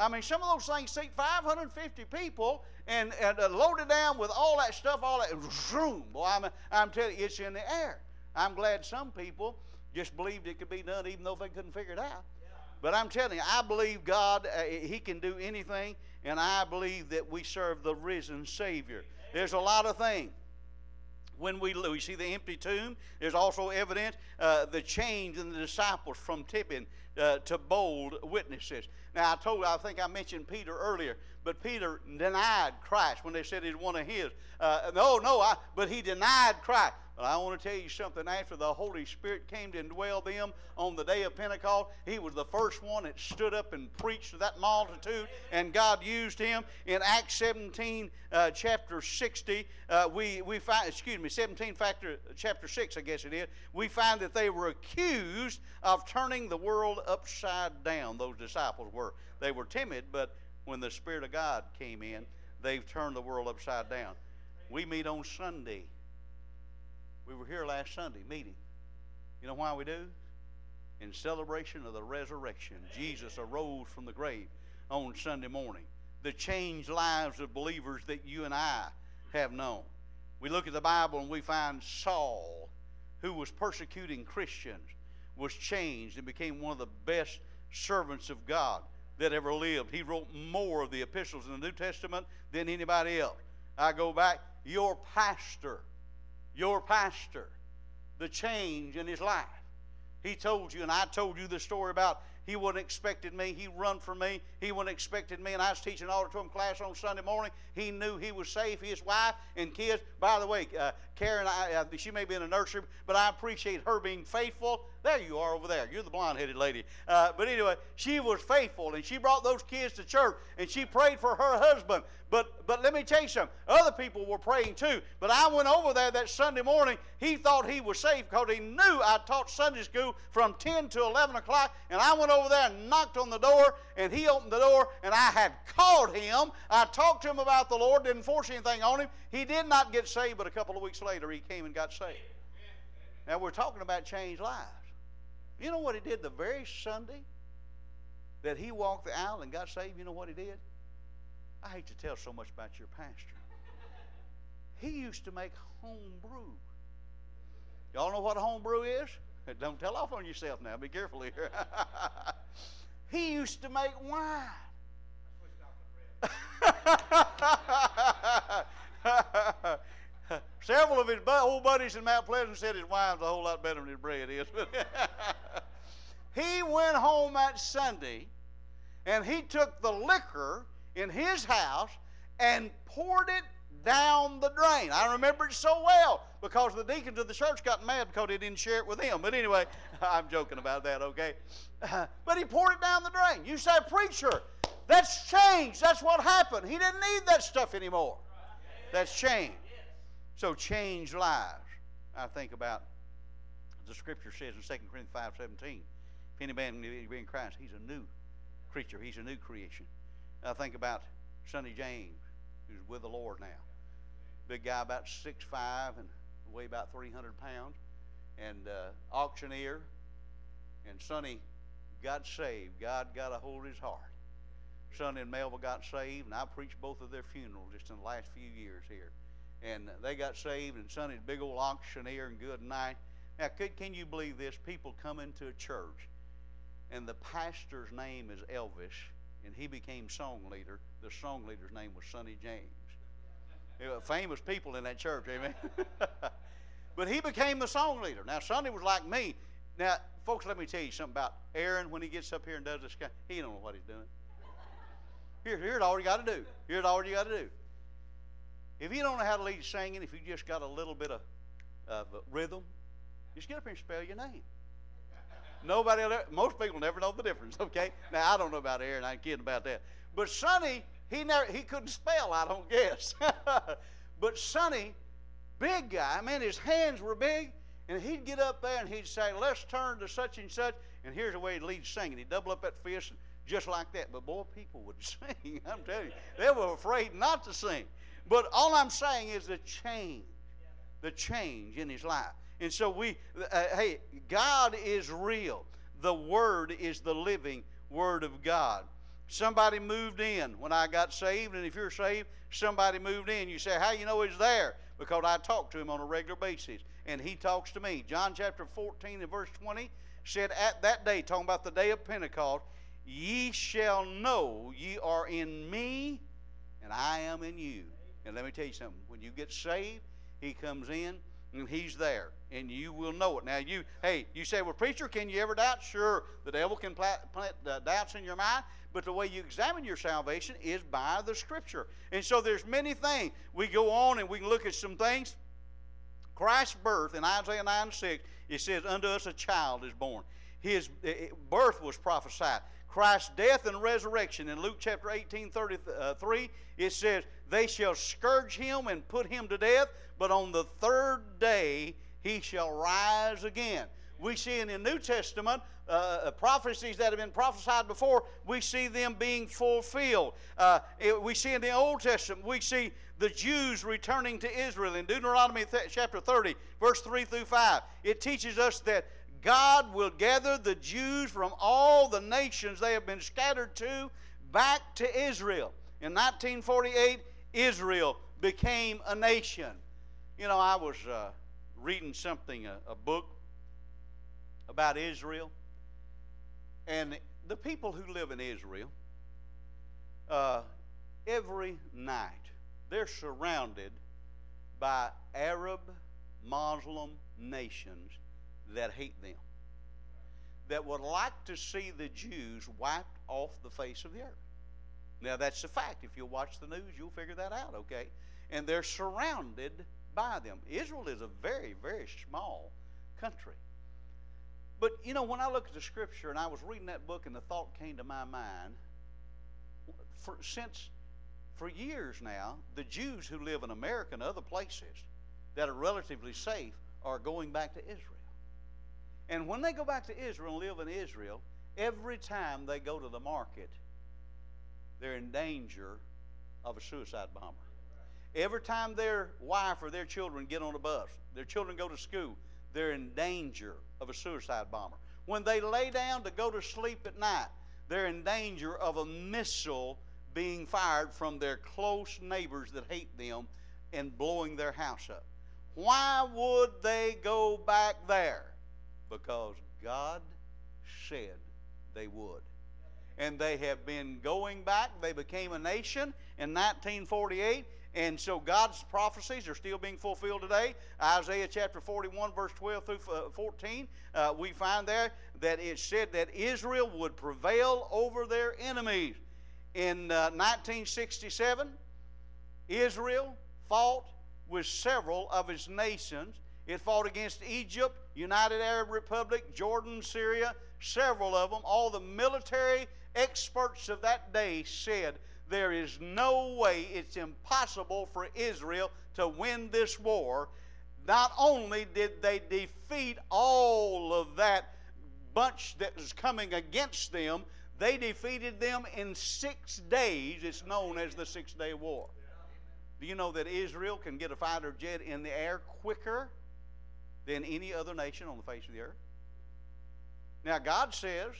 I mean, some of those things seat 550 people and, and uh, loaded down with all that stuff, all that, zoom. Boy, I'm, I'm telling you, it's in the air. I'm glad some people just believed it could be done even though they couldn't figure it out. But I'm telling you, I believe God, uh, He can do anything, and I believe that we serve the risen Savior. There's a lot of things. When we, we see the empty tomb, there's also evidence uh, the change in the disciples from tipping uh, to bold witnesses. Now, I told, I think I mentioned Peter earlier, but Peter denied Christ when they said he's one of his. Uh, no, no, I, but he denied Christ. But I want to tell you something. After the Holy Spirit came to indwell them on the day of Pentecost, he was the first one that stood up and preached to that multitude, and God used him. In Acts 17, uh, chapter 60, uh, we, we find, excuse me, 17, factor, chapter 6, I guess it is, we find that they were accused of turning the world upside down, those disciples were. They were timid, but when the Spirit of God came in, they've turned the world upside down. We meet on Sunday. We were here last Sunday meeting. You know why we do? In celebration of the resurrection. Jesus arose from the grave on Sunday morning. The changed lives of believers that you and I have known. We look at the Bible and we find Saul, who was persecuting Christians, was changed and became one of the best servants of God that ever lived. He wrote more of the epistles in the New Testament than anybody else. I go back, your pastor, your pastor, the change in his life. He told you, and I told you the story about he wasn't expected me. He run for me. He wasn't expected me. And I was teaching an auditorium class on Sunday morning. He knew he was safe. His wife and kids. By the way, uh, Karen, I, uh, she may be in a nursery, but I appreciate her being faithful. There you are over there. You're the blonde-headed lady. Uh, but anyway, she was faithful, and she brought those kids to church, and she prayed for her husband. But but let me tell you something. Other people were praying too. But I went over there that Sunday morning. He thought he was safe because he knew I taught Sunday school from 10 to 11 o'clock. And I went over there and knocked on the door, and he opened the door, and I had called him. I talked to him about the Lord, didn't force anything on him. He did not get saved, but a couple of weeks later, he came and got saved. Now we're talking about changed lives. You know what he did the very Sunday that he walked the aisle and got saved? You know what he did? I hate to tell so much about your pastor. He used to make home brew. Y'all know what home brew is? Don't tell off on yourself now. Be careful here. he used to make wine. Several of his old buddies in Mount Pleasant said his wine's a whole lot better than his bread is. he went home that Sunday and he took the liquor in his house and poured it down the drain. I remember it so well because the deacons of the church got mad because they didn't share it with them. But anyway, I'm joking about that, okay? but he poured it down the drain. You say, preacher, that's changed. That's what happened. He didn't need that stuff anymore. That's changed. So change lives. I think about the scripture says in 2 Corinthians five seventeen, if any man be in Christ, he's a new creature, he's a new creation. I think about Sonny James, who's with the Lord now. Big guy, about six five and weigh about 300 pounds, and uh, auctioneer. And Sonny got saved. God got a hold of his heart. Sonny and Melville got saved, and I preached both of their funerals just in the last few years here. And they got saved, and Sonny's big old auctioneer and good night. Now, could, can you believe this? People come into a church, and the pastor's name is Elvis, and he became song leader. The song leader's name was Sonny James. famous people in that church, amen. but he became the song leader. Now Sonny was like me. Now, folks, let me tell you something about Aaron when he gets up here and does this guy. He don't know what he's doing. Here, here's all you got to do. Here's all you got to do. If you don't know how to lead singing, if you just got a little bit of, of rhythm, just get up here and spell your name. Nobody, most people never know the difference. Okay, now I don't know about Aaron. I'm kidding about that. But Sonny, he never, he couldn't spell. I don't guess. but Sonny, big guy, man, his hands were big, and he'd get up there and he'd say, "Let's turn to such and such." And here's the way he'd lead singing. He'd double up that fist just like that. But boy, people would sing. I'm telling you, they were afraid not to sing. But all I'm saying is the change, the change in his life. And so we, uh, hey, God is real. The Word is the living Word of God. Somebody moved in when I got saved, and if you're saved, somebody moved in. You say, How you know he's there? Because I talk to him on a regular basis, and he talks to me. John chapter 14 and verse 20 said, At that day, talking about the day of Pentecost, ye shall know ye are in me, and I am in you. And let me tell you something. When you get saved, he comes in and he's there and you will know it. Now you hey you say well preacher can you ever doubt? Sure the devil can plant, plant uh, doubts in your mind but the way you examine your salvation is by the scripture. And so there's many things. We go on and we can look at some things. Christ's birth in isaiah 9 6 it says unto us a child is born. His birth was prophesied. Christ's death and resurrection. In Luke chapter 18, 33, it says, They shall scourge him and put him to death, but on the third day he shall rise again. We see in the New Testament uh, uh, prophecies that have been prophesied before, we see them being fulfilled. Uh, it, we see in the Old Testament, we see the Jews returning to Israel. In Deuteronomy th- chapter 30, verse 3 through 5, it teaches us that God will gather the Jews from all the nations they have been scattered to back to Israel. In 1948, Israel became a nation. You know, I was uh, reading something, a, a book about Israel, and the people who live in Israel, uh, every night they're surrounded by Arab Muslim nations that hate them, that would like to see the Jews wiped off the face of the earth. Now, that's a fact. If you watch the news, you'll figure that out, okay? And they're surrounded by them. Israel is a very, very small country. But, you know, when I look at the scripture and I was reading that book and the thought came to my mind, for, since for years now, the Jews who live in America and other places that are relatively safe are going back to Israel. And when they go back to Israel and live in Israel, every time they go to the market, they're in danger of a suicide bomber. Every time their wife or their children get on a bus, their children go to school, they're in danger of a suicide bomber. When they lay down to go to sleep at night, they're in danger of a missile being fired from their close neighbors that hate them and blowing their house up. Why would they go back there? Because God said they would. And they have been going back. They became a nation in 1948. And so God's prophecies are still being fulfilled today. Isaiah chapter 41, verse 12 through uh, 14, uh, we find there that it said that Israel would prevail over their enemies. In uh, 1967, Israel fought with several of its nations. It fought against Egypt, United Arab Republic, Jordan, Syria, several of them. All the military experts of that day said there is no way, it's impossible for Israel to win this war. Not only did they defeat all of that bunch that was coming against them, they defeated them in six days. It's known as the Six Day War. Do you know that Israel can get a fighter jet in the air quicker than any other nation on the face of the earth? Now, God says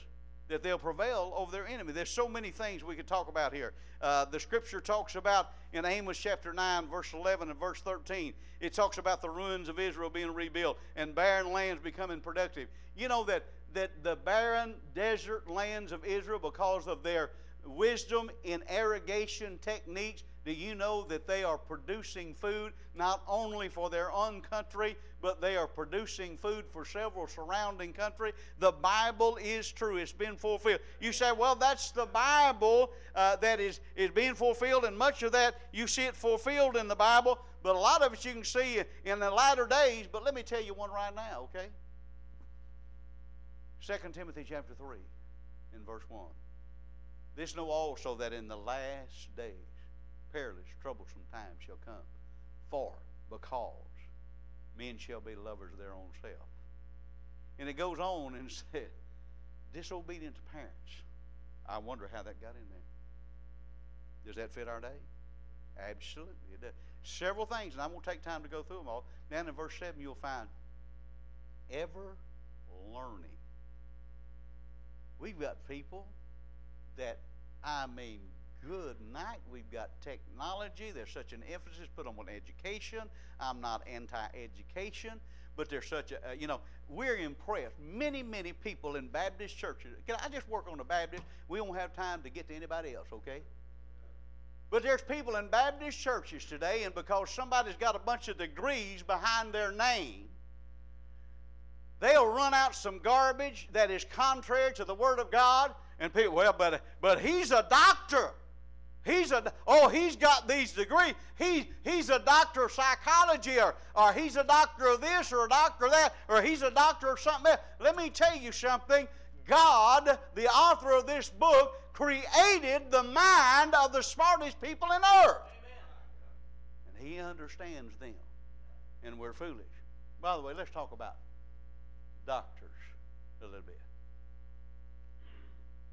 that they'll prevail over their enemy. There's so many things we could talk about here. Uh, the scripture talks about in Amos chapter 9, verse 11 and verse 13, it talks about the ruins of Israel being rebuilt and barren lands becoming productive. You know that, that the barren desert lands of Israel, because of their wisdom in irrigation techniques, do you know that they are producing food not only for their own country, but they are producing food for several surrounding countries? The Bible is true. It's been fulfilled. You say, well, that's the Bible uh, that is, is being fulfilled, and much of that you see it fulfilled in the Bible, but a lot of it you can see in the latter days. But let me tell you one right now, okay? 2 Timothy chapter 3 in verse 1. This know also that in the last days perilous, troublesome times shall come. For, because men shall be lovers of their own self. And it goes on and said, disobedient to parents. I wonder how that got in there. Does that fit our day? Absolutely. It does. Several things, and I won't take time to go through them all. Down in verse 7, you'll find ever learning. We've got people that, I mean, good night. We've got technology. There's such an emphasis put on education. I'm not anti-education, but there's such a, uh, you know, we're impressed. Many, many people in Baptist churches. Can I just work on the Baptist? We don't have time to get to anybody else, okay? But there's people in Baptist churches today, and because somebody's got a bunch of degrees behind their name, they'll run out some garbage that is contrary to the Word of God, and people, well, but but he's a doctor. He's a oh he's got these degrees. He he's a doctor of psychology or or he's a doctor of this or a doctor of that or he's a doctor of something else. Let me tell you something. God, the author of this book, created the mind of the smartest people in earth. And he understands them. And we're foolish. By the way, let's talk about doctors a little bit.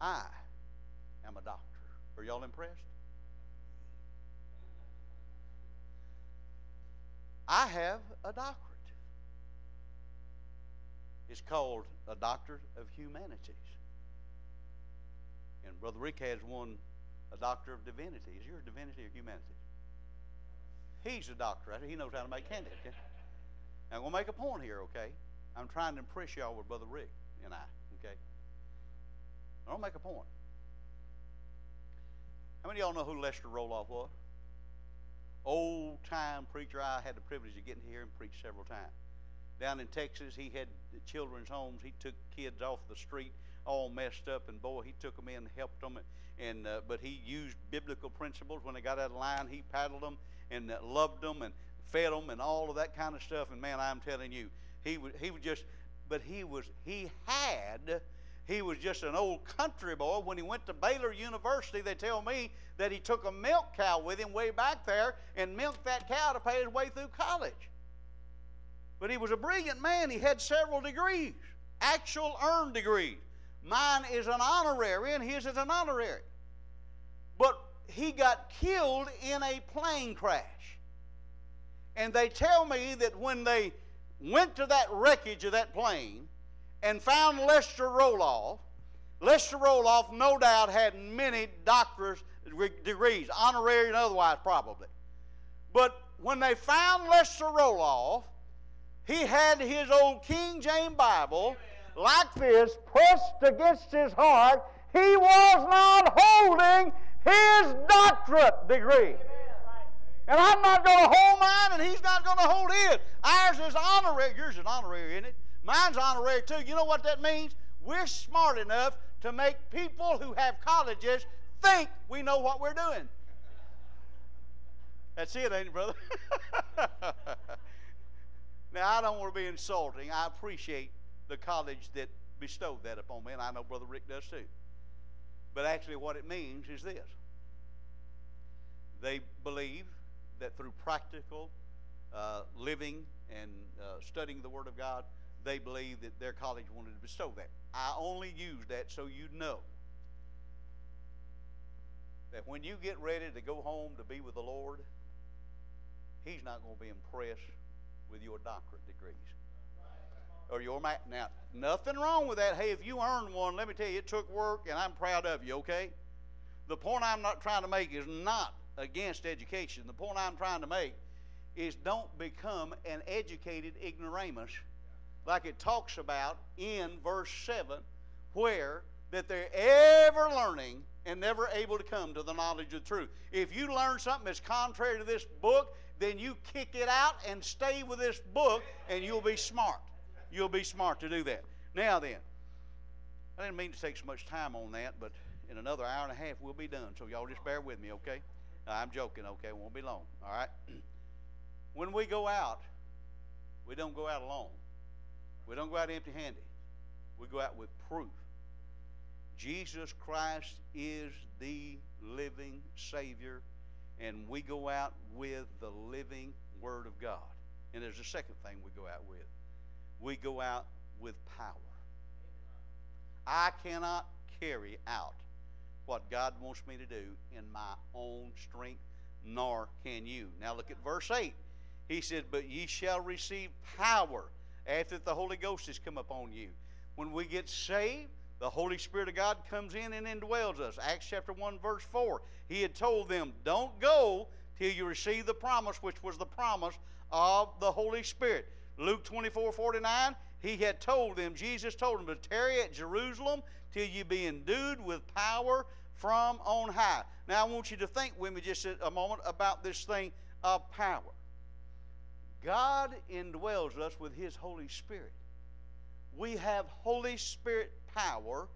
I am a doctor. Are y'all impressed? I have a doctorate. It's called a Doctor of Humanities. And Brother Rick has one, a Doctor of Divinity. Is yours Divinity or Humanities? He's a doctor. He knows how to make candy. Okay? Now, I'm going to make a point here, okay? I'm trying to impress y'all with Brother Rick and I, okay? I'll make a point. How many of y'all know who Lester Roloff was? Old time preacher. I had the privilege of getting to hear him preach several times. Down in Texas, he had children's homes. He took kids off the street all messed up, and boy, he took them in and helped them. And, and uh, but he used biblical principles when they got out of line. He paddled them and uh, loved them and fed them and all of that kind of stuff. And man, I'm telling you, he was he was just, but he was he had. He was just an old country boy. When he went to Baylor University, they tell me that he took a milk cow with him way back there and milked that cow to pay his way through college. But he was a brilliant man. He had several degrees, actual earned degrees. Mine is an honorary, and his is an honorary. But he got killed in a plane crash. And they tell me that when they went to that wreckage of that plane and found Lester Roloff, Lester Roloff no doubt had many doctorate degrees, honorary and otherwise probably. But when they found Lester Roloff, he had his old King James Bible like this pressed against his heart. He was not holding his doctorate degree. And I'm not going to hold mine, and he's not going to hold his. Ours is honorary. Yours is honorary, isn't it? Mine's honorary too. You know what that means? We're smart enough to make people who have colleges think we know what we're doing. That's it, ain't it, brother? now, I don't want to be insulting. I appreciate the college that bestowed that upon me, and I know Brother Rick does too. But actually, what it means is this they believe that through practical uh, living and uh, studying the Word of God, they believe that their college wanted to bestow that. I only use that so you know that when you get ready to go home to be with the Lord, He's not going to be impressed with your doctorate degrees. Or your ma- now nothing wrong with that. Hey if you earned one let me tell you it took work and i'm proud of you okay? The point i'm not trying to make is not against education. The point i'm trying to make is don't become an educated ignoramus like it talks about in verse 7 where that they're ever learning and never able to come to the knowledge of the truth if you learn something that's contrary to this book then you kick it out and stay with this book and you'll be smart you'll be smart to do that. Now then, I didn't mean to take so much time on that, but in another hour and a half we'll be done. So y'all just bear with me, okay? I'm joking, okay? It won't be long, all right? when we go out, we don't go out alone. We don't go out empty handed. We go out with proof. Jesus Christ is the living Savior, and we go out with the living Word of God. And there's a second thing we go out with we go out with power. I cannot carry out what God wants me to do in my own strength, nor can you. Now look at verse 8. He said, But ye shall receive power after the Holy Ghost has come upon you. When we get saved, the Holy Spirit of God comes in and indwells us. Acts chapter 1, verse 4. He had told them, Don't go till you receive the promise, which was the promise of the Holy Spirit. Luke 24 49, he had told them, Jesus told them to tarry at Jerusalem till you be endued with power from on high. Now, I want you to think with me just a moment about this thing of power. God indwells us with His Holy Spirit. We have Holy Spirit power,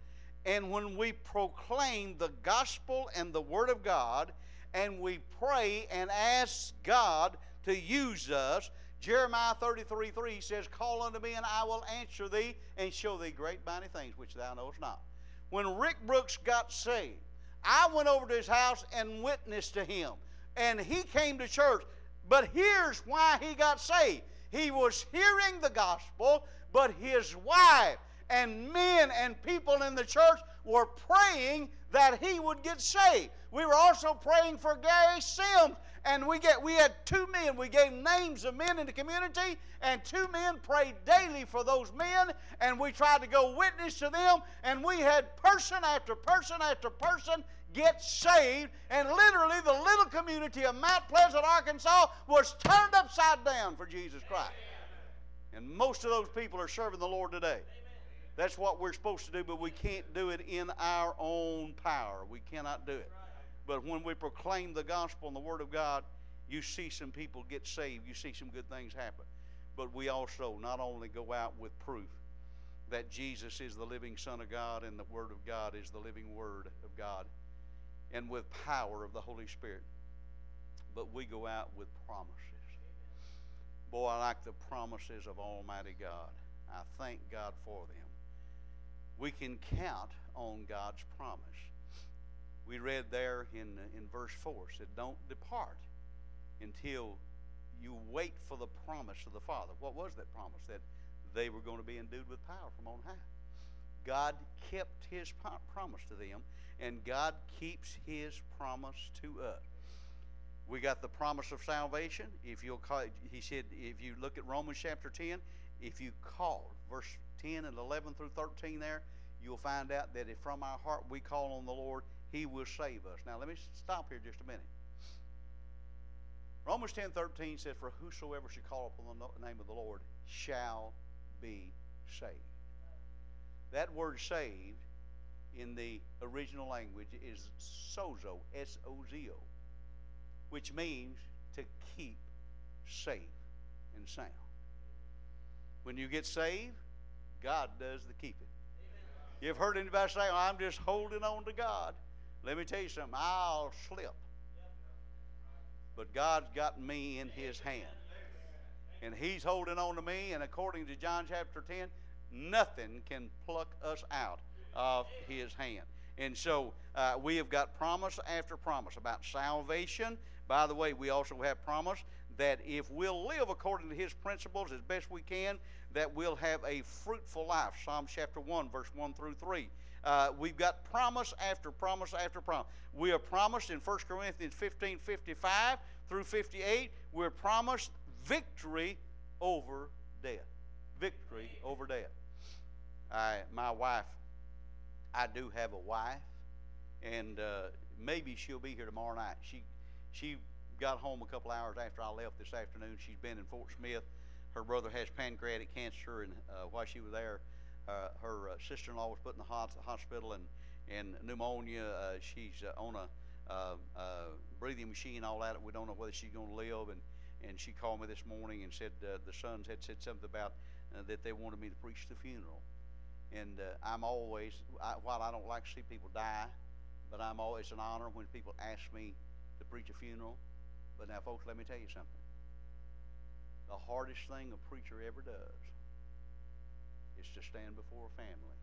and when we proclaim the gospel and the Word of God, and we pray and ask God to use us, Jeremiah 33 3 says, Call unto me, and I will answer thee, and show thee great mighty things which thou knowest not. When Rick Brooks got saved, I went over to his house and witnessed to him. And he came to church. But here's why he got saved. He was hearing the gospel, but his wife and men and people in the church were praying that he would get saved. We were also praying for Gary Sims and we get we had two men. We gave names of men in the community, and two men prayed daily for those men, and we tried to go witness to them, and we had person after person after person get saved, and literally the little community of Mount Pleasant, Arkansas, was turned upside down for Jesus Christ. And most of those people are serving the Lord today. That's what we're supposed to do, but we can't do it in our own power. We cannot do it. But when we proclaim the gospel and the Word of God, you see some people get saved. You see some good things happen. But we also not only go out with proof that Jesus is the living Son of God and the Word of God is the living Word of God and with power of the Holy Spirit, but we go out with promises. Boy, I like the promises of Almighty God. I thank God for them. We can count on God's promise. We read there in, in verse 4 said, Don't depart until you wait for the promise of the Father. What was that promise? That they were going to be endued with power from on high. God kept his promise to them, and God keeps his promise to us. We got the promise of salvation. If you'll call, he said, if you look at Romans chapter 10, if you call, verse 10 and 11 through 13 there, you'll find out that if from our heart we call on the Lord, he will save us. Now, let me stop here just a minute. Romans 10 13 says, For whosoever should call upon the name of the Lord shall be saved. That word saved in the original language is sozo, S O Z O, which means to keep safe and sound. When you get saved, God does the keeping. You've heard anybody say, oh, I'm just holding on to God. Let me tell you something, I'll slip. But God's got me in His hand. And He's holding on to me, and according to John chapter 10, nothing can pluck us out of His hand. And so uh, we have got promise after promise about salvation. By the way, we also have promise that if we'll live according to His principles as best we can, that we'll have a fruitful life. Psalm chapter 1, verse 1 through 3. Uh, we've got promise after promise after promise. We are promised in 1 Corinthians 15 55 through 58, we're promised victory over death. Victory over death. I, my wife, I do have a wife, and uh, maybe she'll be here tomorrow night. She, she got home a couple hours after I left this afternoon. She's been in Fort Smith. Her brother has pancreatic cancer, and uh, while she was there, uh, her uh, sister-in-law was put in the hospital and and pneumonia. Uh, she's uh, on a uh, breathing machine, all that. We don't know whether she's going to live. And and she called me this morning and said the sons had said something about that they wanted me to preach the funeral. And uh, I'm always, I, while I don't like to see people die, but I'm always an honor when people ask me to preach a funeral. But now, folks, let me tell you something. The hardest thing a preacher ever does is to stand before a family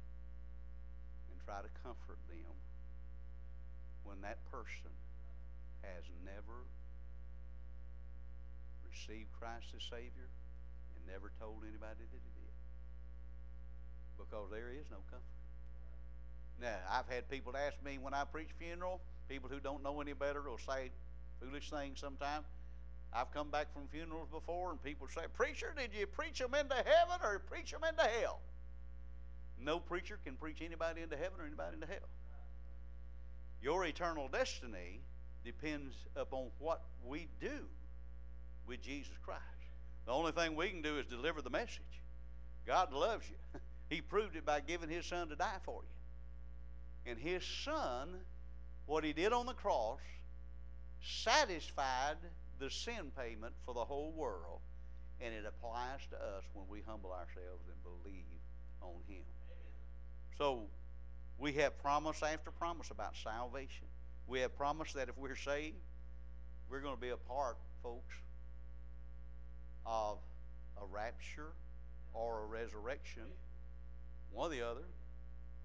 and try to comfort them when that person has never received Christ as Savior and never told anybody that. Because there is no comfort. Now, I've had people ask me when I preach funeral, people who don't know any better will say foolish things sometimes. I've come back from funerals before and people say, Preacher, did you preach them into heaven or preach them into hell? No preacher can preach anybody into heaven or anybody into hell. Your eternal destiny depends upon what we do with Jesus Christ. The only thing we can do is deliver the message. God loves you. he proved it by giving His Son to die for you. And His Son, what He did on the cross, satisfied the sin payment for the whole world, and it applies to us when we humble ourselves and believe on Him. So we have promise after promise about salvation. We have promise that if we're saved, we're going to be a part, folks, of a rapture or a resurrection. One or the other.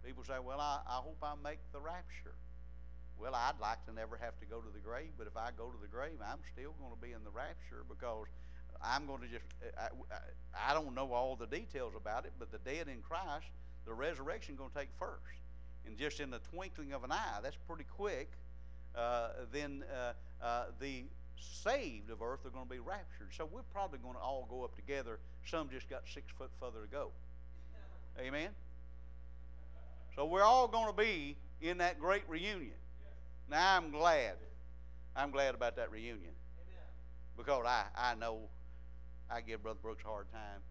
People say, well, I, I hope I make the rapture. Well, I'd like to never have to go to the grave, but if I go to the grave, I'm still going to be in the rapture because I'm going to just, I, I, I don't know all the details about it, but the dead in Christ the resurrection going to take first. And just in the twinkling of an eye, that's pretty quick. Uh, then uh, uh, the saved of earth are going to be raptured. So we're probably going to all go up together. Some just got six foot further to go. Amen? So we're all going to be in that great reunion. Now I'm glad. I'm glad about that reunion. Because I, I know I give Brother Brooks a hard time.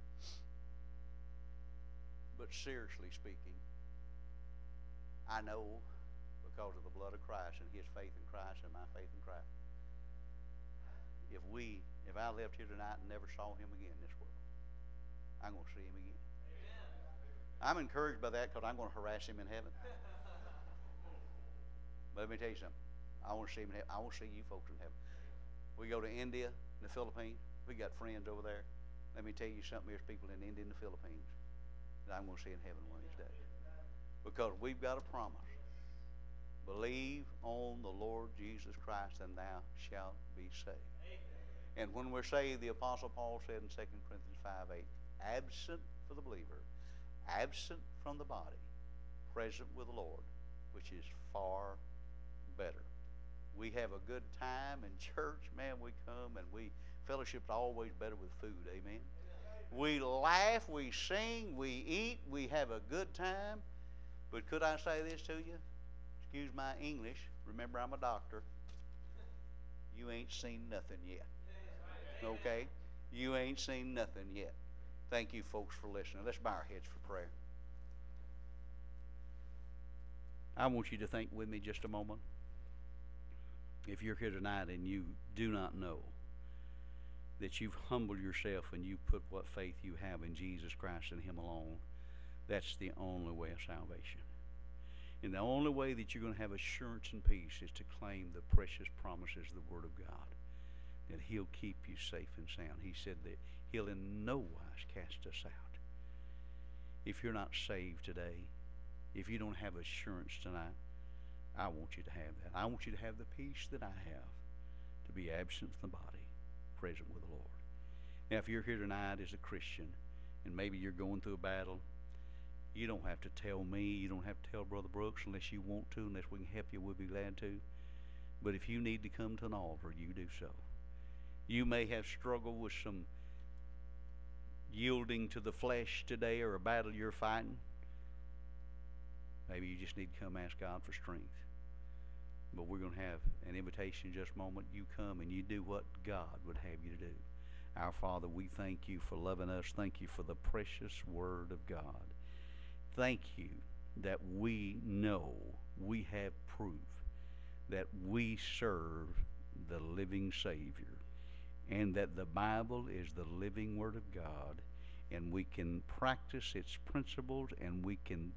But seriously speaking, I know because of the blood of Christ and his faith in Christ and my faith in Christ. If we, if I left here tonight and never saw him again in this world, I'm going to see him again. I'm encouraged by that because I'm going to harass him in heaven. But let me tell you something. I want to see him. I want to see you folks in heaven. We go to India, the Philippines. We got friends over there. Let me tell you something. There's people in India and the Philippines that I'm going to see in heaven one of these days. Because we've got a promise. Believe on the Lord Jesus Christ and thou shalt be saved. And when we're saved, the Apostle Paul said in 2 Corinthians 5 8, absent for the believer, absent from the body, present with the Lord, which is far better. We have a good time in church, man. We come and we fellowship's always better with food, amen. We laugh, we sing, we eat, we have a good time. But could I say this to you? Excuse my English. Remember, I'm a doctor. You ain't seen nothing yet. Okay? You ain't seen nothing yet. Thank you, folks, for listening. Let's bow our heads for prayer. I want you to think with me just a moment. If you're here tonight and you do not know that you've humbled yourself and you put what faith you have in Jesus Christ and Him alone, that's the only way of salvation. And the only way that you're going to have assurance and peace is to claim the precious promises of the Word of God. That He'll keep you safe and sound. He said that He'll in no wise cast us out. If you're not saved today, if you don't have assurance tonight, I want you to have that. I want you to have the peace that I have to be absent from the body, present with the Lord. Now, if you're here tonight as a Christian and maybe you're going through a battle, you don't have to tell me. You don't have to tell Brother Brooks unless you want to, unless we can help you, we'll be glad to. But if you need to come to an altar, you do so. You may have struggled with some yielding to the flesh today or a battle you're fighting. Maybe you just need to come ask God for strength. But we're going to have an invitation in just a moment. You come and you do what God would have you to do. Our Father, we thank you for loving us. Thank you for the precious Word of God. Thank you that we know we have proof that we serve the living Savior and that the Bible is the living Word of God and we can practice its principles and we can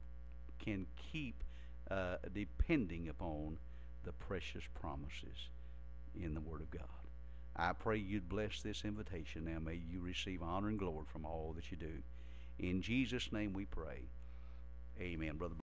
can keep uh, depending upon the precious promises in the Word of God. I pray you'd bless this invitation. Now may you receive honor and glory from all that you do. In Jesus' name we pray. Amen, brother.